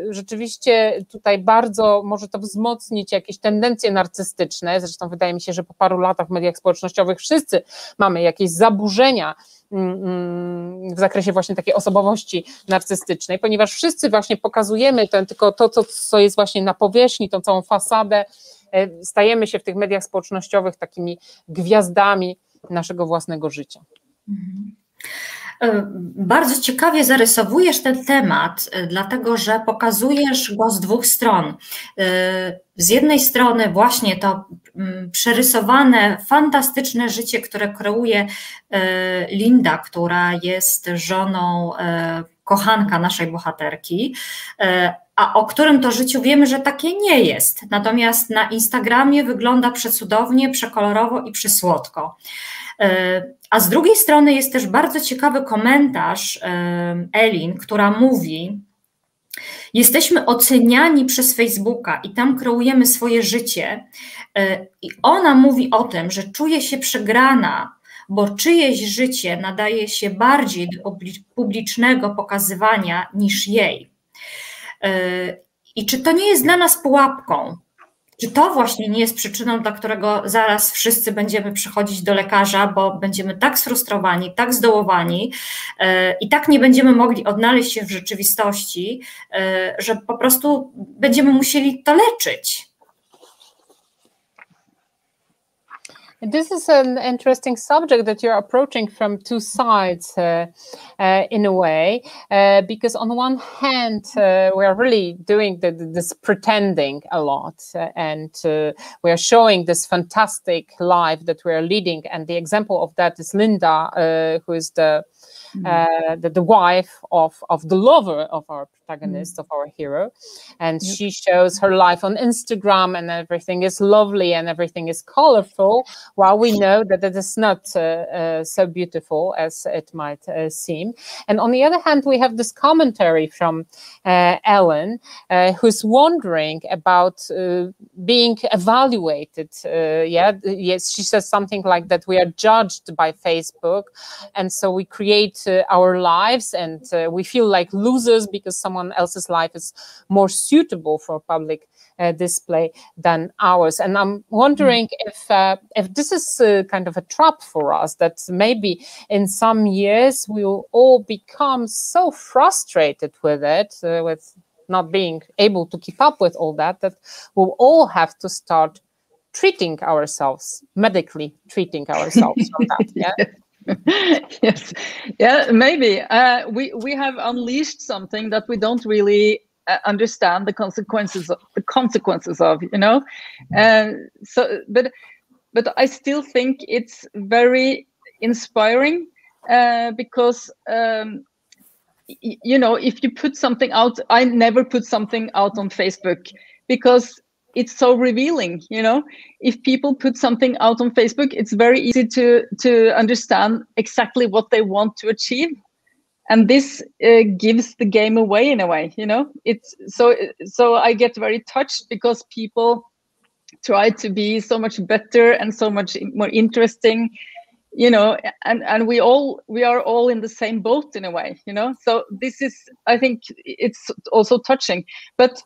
Rzeczywiście tutaj bardzo może to wzmocnić jakieś tendencje narcystyczne, zresztą wydaje mi się, że po paru latach w mediach społecznościowych wszyscy mamy jakieś zaburzenia mm, mm, w zakresie właśnie takiej osobowości narcystycznej, ponieważ wszyscy właśnie pokazujemy ten, tylko to, co, co jest właśnie na powierzchni, tą całą fasadę, e, stajemy się w tych mediach społecznościowych takimi gwiazdami naszego własnego życia. Mhm. E, bardzo ciekawie zarysowujesz ten temat, e, dlatego że pokazujesz go z dwóch stron. E, z jednej strony właśnie to mm, przerysowane, fantastyczne życie, które kreuje Linda, która jest żoną kochanka naszej bohaterki, a o którym to życiu wiemy, że takie nie jest. Natomiast na Instagramie wygląda przecudownie, przekolorowo i przesłodko. E, a z drugiej strony jest też bardzo ciekawy komentarz e, Elin, która mówi, Jesteśmy oceniani przez Facebooka i tam kreujemy swoje życie. E, I ona mówi o tym, że czuje się przegrana, bo czyjeś życie nadaje się bardziej do publicznego pokazywania niż jej. I czy to nie jest dla nas pułapką? Czy to właśnie nie jest przyczyną, dla którego zaraz wszyscy będziemy przychodzić do lekarza, bo będziemy tak sfrustrowani, tak zdołowani e, i tak nie będziemy mogli odnaleźć się w rzeczywistości, e, że po prostu będziemy musieli to leczyć? This is an interesting subject that you're approaching from two sides uh, uh, in a way, uh, because on one hand, uh, we are really doing the, this pretending a lot, uh, and uh, we are showing this fantastic life that we are leading. And the example of that is Linda, who is the mm. the, the wife of, of the lover of our protagonist, mm. of our hero. And yep. she shows her life on Instagram, and everything is lovely and everything is colorful, while we know that it is not uh, uh, so beautiful as it might uh, seem. And on the other hand, we have this commentary from uh, Ellen, uh, who's wondering about being evaluated. yeah, yes, she says something like that we are judged by Facebook, and so we create uh, our lives and uh, we feel like losers because someone else's life is more suitable for public uh, display than ours. And I'm wondering mm. if uh, if this is uh, kind of a trap for us that maybe in some years we will all become so frustrated with it, uh, with not being able to keep up with all that, that we'll all have to start treating ourselves medically treating ourselves from that. Yeah. yes, yeah, maybe uh, we we have unleashed something that we don't really uh, understand the consequences of, the consequences of, you know, and so but but I still think it's very inspiring uh, because. Um, you know if you put something out i never put something out on facebook because it's so revealing you know? If people put something out on facebook it's very easy to to understand exactly what they want to achieve. And this uh, gives the game away in a way you know? It's so so i get very touched because people try to be so much better and so much more interesting you know? And and we all we are all in the same boat in a way you know? So this is i think it's also touching. But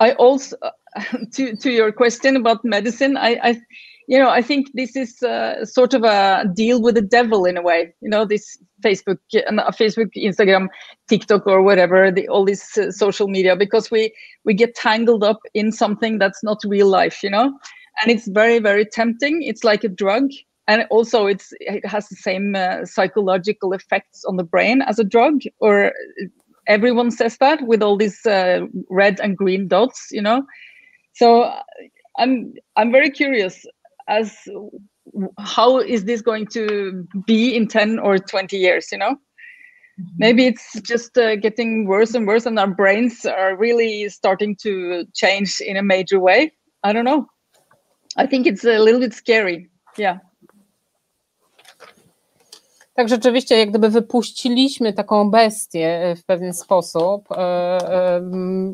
i also to to your question about medicine, I, I you know, I think this is uh, sort of a deal with the devil in a way. You know, this Facebook, uh, Facebook, Instagram, TikTok, or whatever, the, all this uh, social media, because we we get tangled up in something that's not real life. You know, and it's very very tempting. It's like a drug, and also it's it has the same uh, psychological effects on the brain as a drug, or everyone says that with all these uh, red and green dots. You know? So i'm i'm very curious as how is this going to be in 10 or 20 years you know? Mm-hmm. maybe it's just uh, getting worse and worse and our brains are really starting to change in a major way. I don't know. I think it's a little bit scary. Yeah Tak, rzeczywiście, jak gdyby wypuściliśmy taką bestię e, w pewien sposób, e, e,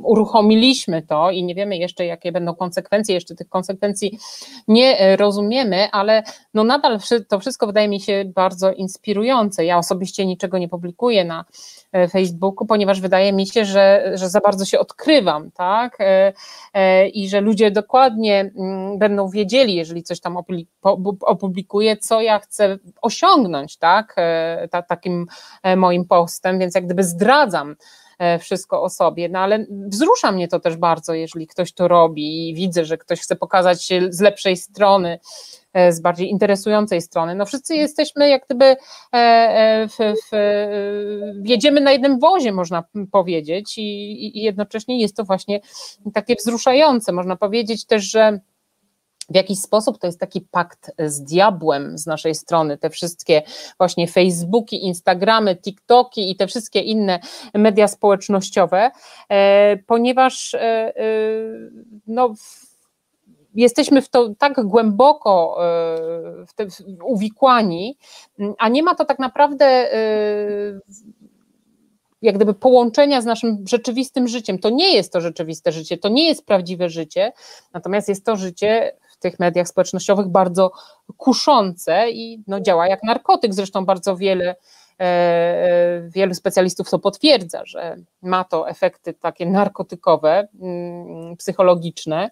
uruchomiliśmy to i nie wiemy jeszcze, jakie będą konsekwencje, jeszcze tych konsekwencji nie rozumiemy, ale no nadal to wszystko wydaje mi się bardzo inspirujące. Ja osobiście niczego nie publikuję na Facebooku, ponieważ wydaje mi się, że, że za bardzo się odkrywam, tak? I że ludzie dokładnie mm, będą wiedzieli, jeżeli coś tam opublikuję, co ja chcę osiągnąć, tak? E, ta, takim e, moim postem, więc jak gdyby zdradzam e, wszystko o sobie, no ale wzrusza mnie to też bardzo, jeżeli ktoś to robi i widzę, że ktoś chce pokazać się z lepszej strony, z bardziej interesującej strony. No wszyscy jesteśmy jak gdyby w, w, jedziemy na jednym wozie, można powiedzieć i, i jednocześnie jest to właśnie takie wzruszające. Można powiedzieć też, że w jakiś sposób to jest taki pakt z diabłem z naszej strony, te wszystkie właśnie Facebooki, Instagramy, TikToki i te wszystkie inne media społecznościowe, e, ponieważ e, e, no, jesteśmy w to tak głęboko w te, uwikłani, a nie ma to tak naprawdę jak gdyby połączenia z naszym rzeczywistym życiem. To nie jest to rzeczywiste życie, to nie jest prawdziwe życie, natomiast jest to życie tych mediach społecznościowych bardzo kuszące i no, działa jak narkotyk. Zresztą bardzo wiele, e, e, wielu specjalistów to potwierdza, że ma to efekty takie narkotykowe, mm, psychologiczne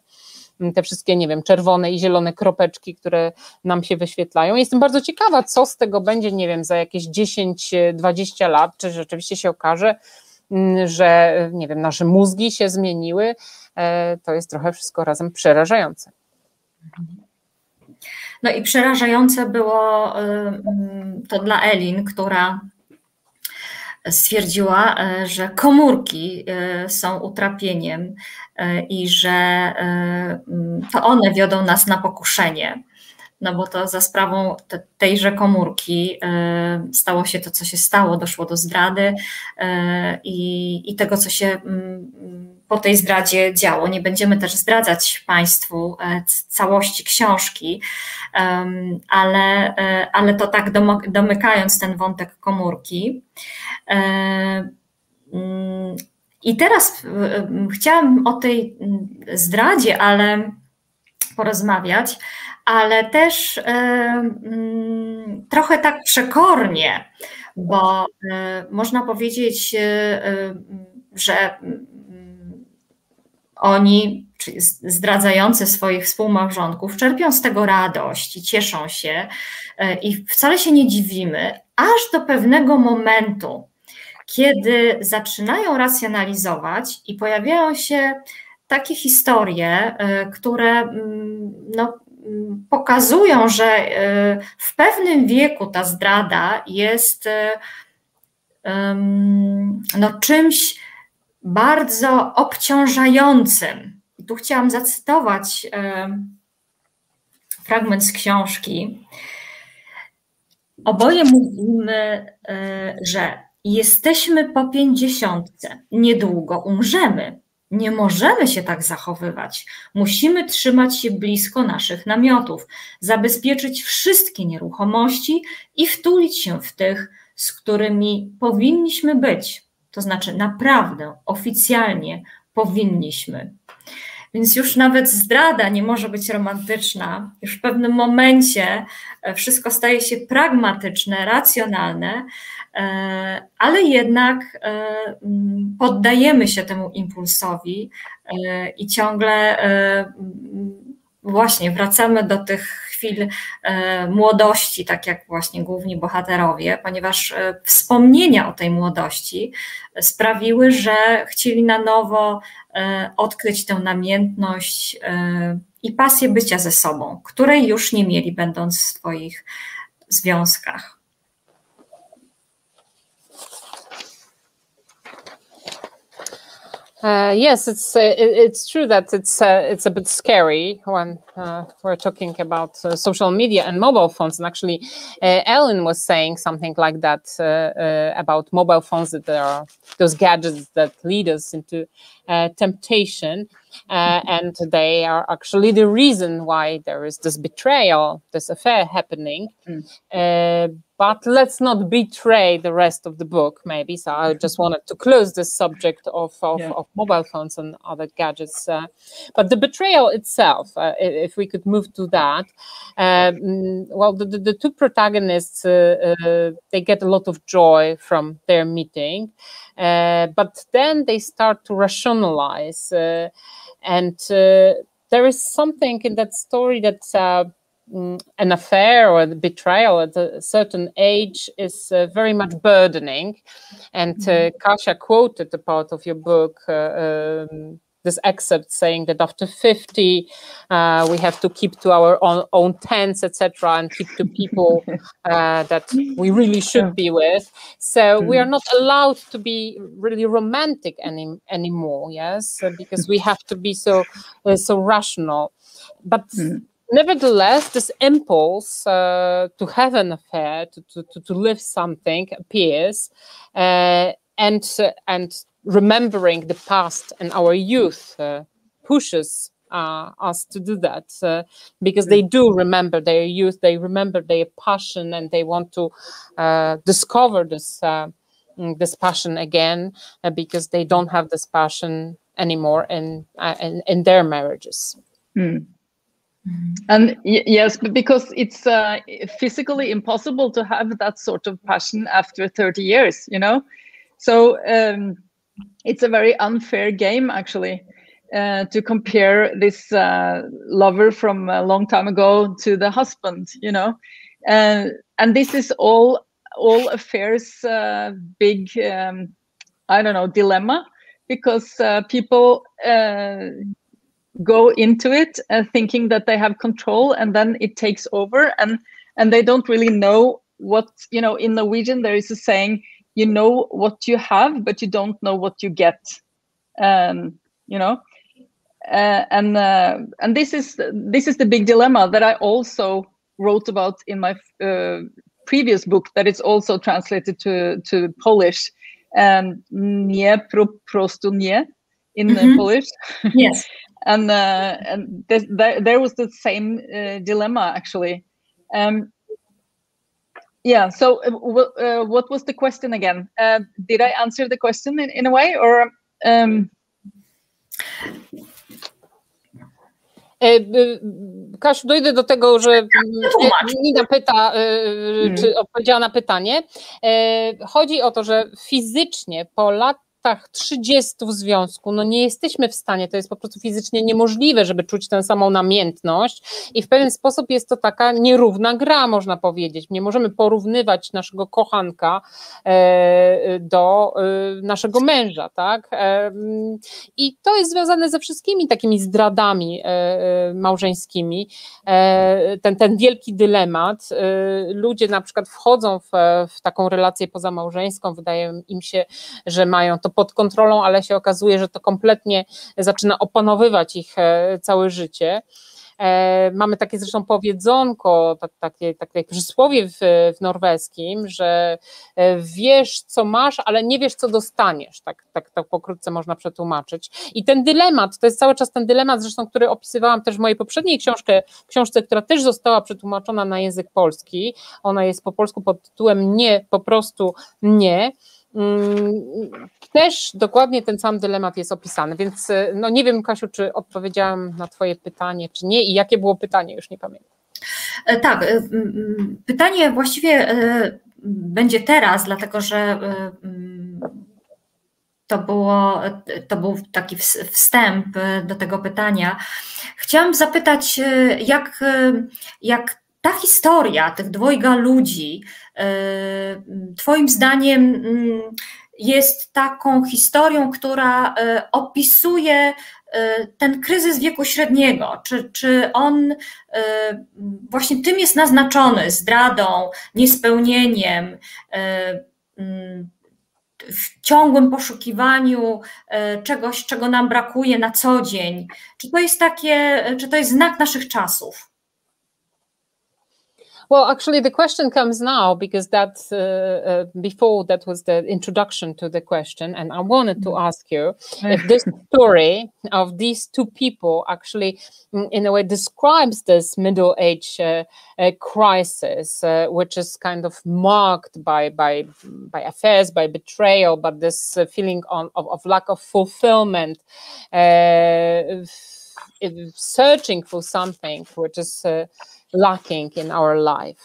te wszystkie, nie wiem, czerwone i zielone kropeczki, które nam się wyświetlają. Jestem bardzo ciekawa, co z tego będzie, nie wiem, za jakieś 10-20 lat, czy rzeczywiście się okaże, mm, że, nie wiem, nasze mózgi się zmieniły. E, to jest trochę wszystko razem przerażające. No i przerażające było y, mm, to dla Elin, która stwierdziła, y, że komórki y, są utrapieniem i że mm, to one wiodą nas na pokuszenie. No bo to za sprawą tejże komórki stało się to, co się stało, doszło do zdrady i, i tego, co się mm, po tej zdradzie działo. Nie będziemy też zdradzać Państwu e, całości książki, ale, e, ale to tak domykając ten wątek komórki. E, mm, I teraz chciałam o tej mm, zdradzie, ale porozmawiać, ale też mm, trochę tak przekornie, bo można powiedzieć, że oni, zdradzający swoich współmałżonków, czerpią z tego radość i cieszą się e, i wcale się nie dziwimy, aż do pewnego momentu, kiedy zaczynają racjonalizować i pojawiają się takie historie, e, które mm, no, mm, pokazują, że e, w pewnym wieku ta zdrada jest no, czymś, bardzo obciążającym. I tu chciałam zacytować e, fragment z książki. Oboje mówimy, e, że jesteśmy po pięćdziesiątce, niedługo umrzemy. Nie możemy się tak zachowywać. Musimy trzymać się blisko naszych namiotów, zabezpieczyć wszystkie nieruchomości i wtulić się w tych, z którymi powinniśmy być. To znaczy, naprawdę, oficjalnie powinniśmy. Więc już nawet zdrada nie może być romantyczna. Już w pewnym momencie e, wszystko staje się pragmatyczne, racjonalne, e, ale jednak e, poddajemy się temu impulsowi i ciągle właśnie wracamy do tych chwil e, młodości, tak jak właśnie główni bohaterowie, ponieważ e, wspomnienia o tej młodości sprawiły, że chcieli na nowo e, odkryć tę namiętność i pasję bycia ze sobą, której już nie mieli, będąc w swoich związkach. Uh, yes, it's uh, it's true that it's uh, it's a bit scary when uh, we're talking about uh, social media and mobile phones. And actually, uh, Ellen was saying something like that about mobile phones that there are those gadgets that lead us into temptation, and they are actually the reason why there is this betrayal, this affair happening. Mm but let's not betray the rest of the book maybe so i just wanted to close this subject of, of, yeah. of mobile phones and other gadgets uh, but the betrayal itself uh, if we could move to that um, well the, the, the, two protagonists uh, uh, they get a lot of joy from their meeting uh, but then they start to rationalize uh, and there is something in that story that an affair or the betrayal at a certain age is uh, very much burdening. And uh, mm-hmm. Kasia quoted the part of your book, uh, um, this excerpt saying that after 50, uh, we have to keep to our own, own tents, etc., and keep to people uh, that we really should be with. So we are mm-hmm. not allowed to be really romantic any, anymore, yes, because we have to be so, uh, so rational. But mm nevertheless, this impulse uh, to have an affair, to, to, to live something appears, uh, and uh, and remembering the past and our youth uh, pushes uh, us to do that uh, because they do remember their youth, they remember their passion, and they want to discover this mm, this passion again because they don't have this passion anymore in in, in their marriages. Mm. Mm-hmm. And yes, because it's uh, physically impossible to have that sort of passion after 30 years, you know? So um, it's a very unfair game, actually, uh, to compare this uh, lover from a long time ago to the husband, you know? and this is all all affairs uh, big, um, I don't know, dilemma, because uh, people uh, go into it uh, thinking that they have control and then it takes over and and they don't really know what you know in norwegian there is a saying you know what you have but you don't know what you get. Um you know? Uh, and uh, and this is this is the big dilemma that i also wrote about in my uh, previous book that is also translated to to polish. Um nie pro prostu nie in mm -hmm. polish. Yes and uh, and th th there was the same uh, dilemma actually. Um, yeah. So, uh, uh what was the question again? Uh, did I answer the question in, in a way, or? Um... Kasiu, dojdę do tego, że Nina pyta, hmm. czy odpowiedziała na pytanie. Chodzi o to, że fizycznie po lat latach 30 w związku, no nie jesteśmy w stanie, to jest po prostu fizycznie niemożliwe, żeby czuć tę samą namiętność i w pewien sposób jest to taka nierówna gra, można powiedzieć. Nie możemy porównywać naszego kochanka e, do e, naszego męża, tak? E, I to jest związane ze wszystkimi takimi zdradami małżeńskimi. Ten, ten wielki dylemat. Ludzie na przykład wchodzą w, w taką relację pozamałżeńską, wydaje im się, że mają to pod kontrolą, ale się okazuje, że to kompletnie zaczyna opanowywać ich e, całe życie. E, mamy takie zresztą powiedzonko, takie, takie przysłowie w, w norweskim, że e, wiesz, co masz, ale nie wiesz, co dostaniesz. Tak, tak, tak pokrótce można przetłumaczyć. I ten dylemat, to jest cały czas ten dylemat, zresztą, który opisywałam też w mojej poprzedniej książce, książce, która też została przetłumaczona na język polski. Ona jest po polsku pod tytułem Nie, po prostu nie. Mm, też dokładnie ten sam dylemat jest opisany, więc e, no nie wiem, Kasiu, czy odpowiedziałam na Twoje pytanie, czy nie i jakie było pytanie, już nie pamiętam. E, tak, e, pytanie właściwie będzie teraz, dlatego że to, było, to był taki wstęp do tego pytania. Chciałam zapytać, jak, jak ta historia tych dwojga ludzi, e, Twoim zdaniem mm, jest taką historią, która e, opisuje e, ten kryzys wieku średniego? Czy, czy on właśnie tym jest naznaczony zdradą, niespełnieniem, mm, w ciągłym poszukiwaniu czegoś, czego nam brakuje na co dzień? Czy to jest takie, czy to jest znak naszych czasów? Well, actually, the question comes now because that uh, uh, before that was the introduction to the question, and I wanted to mm-hmm. ask you if this story of these two people actually, mm, in a way, describes this middle age uh, uh, crisis, uh, which is kind of marked by by by affairs, by betrayal, but this uh, feeling on, of, of, lack of fulfillment. searching for something which is lacking in our life.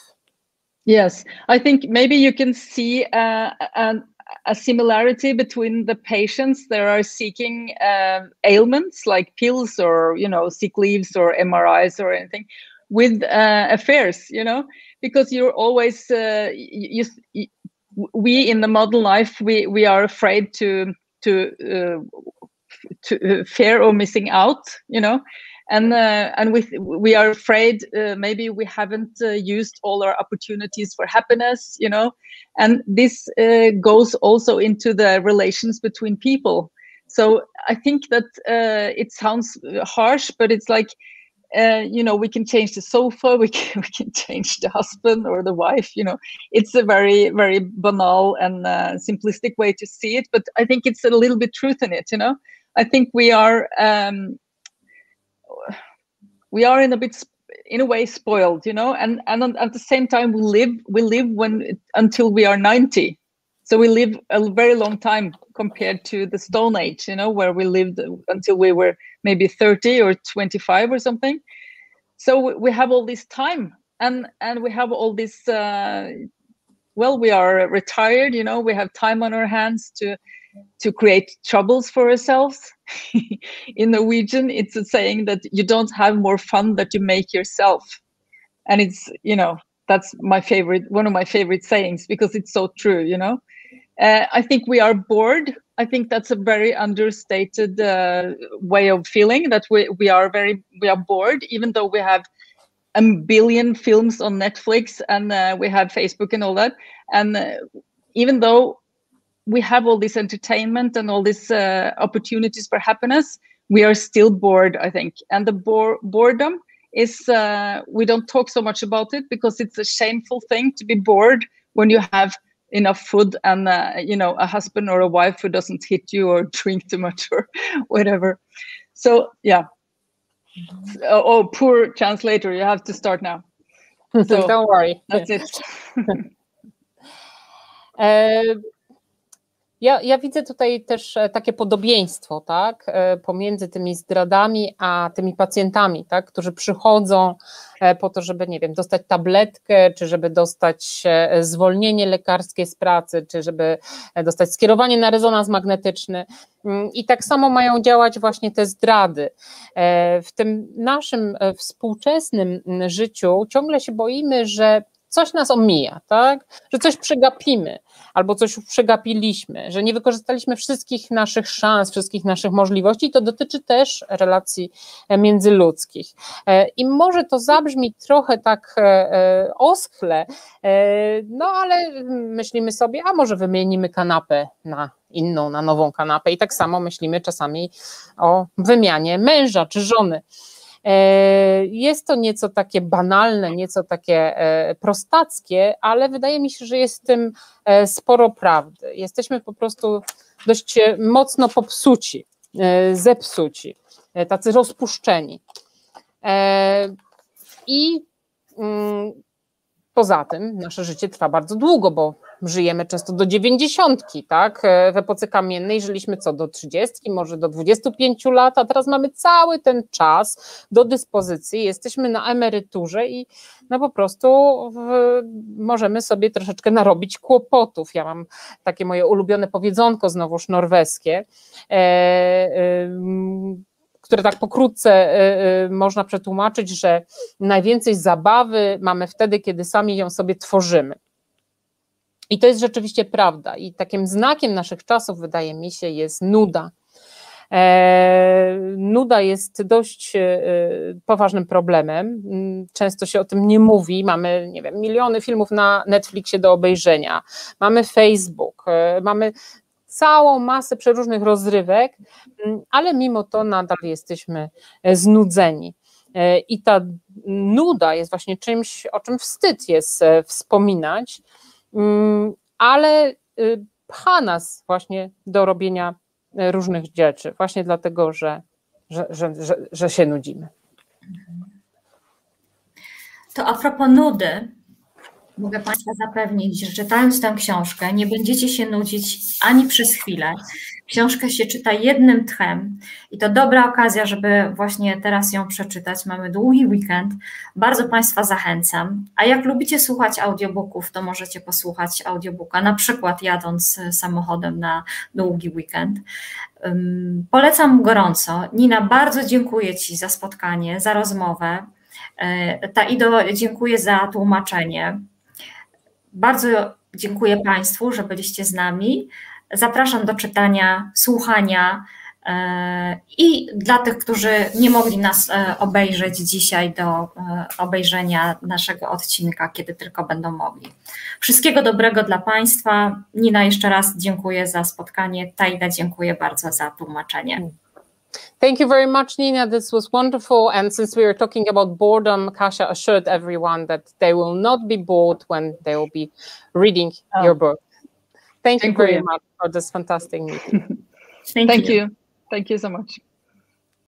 Yes, I think maybe you can see uh, a, a, similarity between the patients that are seeking uh, ailments like pills or you know sick leaves or MRIs or anything with uh, affairs, you know, because you're always uh, you, you, we in the modern life we we are afraid to to uh, to uh, fear or missing out, you know, and uh, and we we are afraid uh, maybe we haven't uh, used all our opportunities for happiness you know? And this uh, goes also into the relations between people. So i think that uh, it sounds harsh but it's like uh, you know we can change the sofa we can, we can change the husband or the wife you know? It's a very very banal and simplistic way to see it but i think it's a little bit truth in it you know? I think we are um, we are in a bit in a way spoiled you know? And and at the same time we live we live when until we are 90 so we live a very long time compared to the stone age you know where we lived until we were maybe 30 or 25 or something. So we have all this time and and we have all this uh, well we are retired you know? We have time on our hands to to create troubles for ourselves. in Norwegian, it's a saying that you don't have more fun that you make yourself. And it's, you know, that's my favorite, one of my favorite sayings because it's so true, you know. Uh, I think we are bored. I think that's a very understated uh, way of feeling that we, we are very, we are bored, even though we have a billion films on Netflix and uh, we have Facebook and all that. And uh, even though we have all this entertainment and all these uh, opportunities for happiness, we are still bored, I think. And the bore boredom is, uh, we don't talk so much about it because it's a shameful thing to be bored when you have enough food and, uh, you know, a husband or a wife who doesn't hit you or drink too much or whatever. So, yeah. Oh, oh, poor translator, you have to start now. So don't worry. That's it. uh, Ja, ja widzę tutaj też e, takie podobieństwo, tak, e, pomiędzy tymi zdradami a tymi pacjentami, tak, którzy przychodzą e, po to, żeby, nie wiem, dostać tabletkę, czy żeby dostać zwolnienie lekarskie z pracy, czy żeby dostać skierowanie na rezonans magnetyczny. Mm, I tak samo mają działać właśnie te zdrady. W tym naszym współczesnym życiu ciągle się boimy, że coś nas omija, tak? Że coś przegapimy, albo coś przegapiliśmy, że nie wykorzystaliśmy wszystkich naszych szans, wszystkich naszych możliwości. To dotyczy też relacji e, międzyludzkich. E, I może to zabrzmi trochę tak e, oschle, no ale myślimy sobie, a może wymienimy kanapę na inną, na nową kanapę. I tak samo myślimy czasami o wymianie męża czy żony. E, jest to nieco takie banalne, nieco takie e, prostackie, ale wydaje mi się, że jest w tym e, sporo prawdy. Jesteśmy po prostu dość mocno popsuci, zepsuci, tacy rozpuszczeni. I mm, poza tym nasze życie trwa bardzo długo, bo żyjemy często do dziewięćdziesiątki, tak? E, w epoce kamiennej żyliśmy co do trzydziestki, może do dwudziestu pięciu lat, a teraz mamy cały ten czas do dyspozycji, jesteśmy na emeryturze i no po prostu w, możemy sobie troszeczkę narobić kłopotów. Ja mam takie moje ulubione powiedzonko znowuż norweskie, e, e, które tak pokrótce e, e, można przetłumaczyć, że najwięcej zabawy mamy wtedy, kiedy sami ją sobie tworzymy. I to jest rzeczywiście prawda. I takim znakiem naszych czasów, wydaje mi się, jest nuda. E, nuda jest dość e, poważnym problemem. Często się o tym nie mówi. Mamy, nie wiem, miliony filmów na Netflixie do obejrzenia. Mamy Facebook, e, mamy całą masę przeróżnych rozrywek, ale mimo to nadal jesteśmy znudzeni. I ta nuda jest właśnie czymś, o czym wstyd jest wspominać, ale pcha nas właśnie do robienia różnych rzeczy, właśnie dlatego, że, że, że, że, że się nudzimy. To a propos nudy, mogę Państwa zapewnić, że czytając tę książkę nie będziecie się nudzić ani przez chwilę. Książkę się czyta jednym tchem i to dobra okazja, żeby właśnie teraz ją przeczytać. Mamy długi weekend. Bardzo Państwa zachęcam. A jak lubicie słuchać audiobooków, to możecie posłuchać audiobooka, na przykład jadąc samochodem na długi weekend. Polecam gorąco. Nina, bardzo dziękuję Ci za spotkanie, za rozmowę. E, Taido, dziękuję za tłumaczenie. Bardzo dziękuję Państwu, że byliście z nami. Zapraszam do czytania, słuchania e, i dla tych, którzy nie mogli nas e, obejrzeć dzisiaj, do obejrzenia naszego odcinka, kiedy tylko będą mogli. Wszystkiego dobrego dla Państwa. Nina, jeszcze raz dziękuję za spotkanie. Taida, dziękuję bardzo za tłumaczenie. Thank you very much, Nina. This was wonderful. And since we were talking about boredom, Kasia assured everyone that they will not be bored when they will be reading oh. your book. Thank, Thank you very you. much for this fantastic meeting. Thank, Thank you. you. Thank you so much.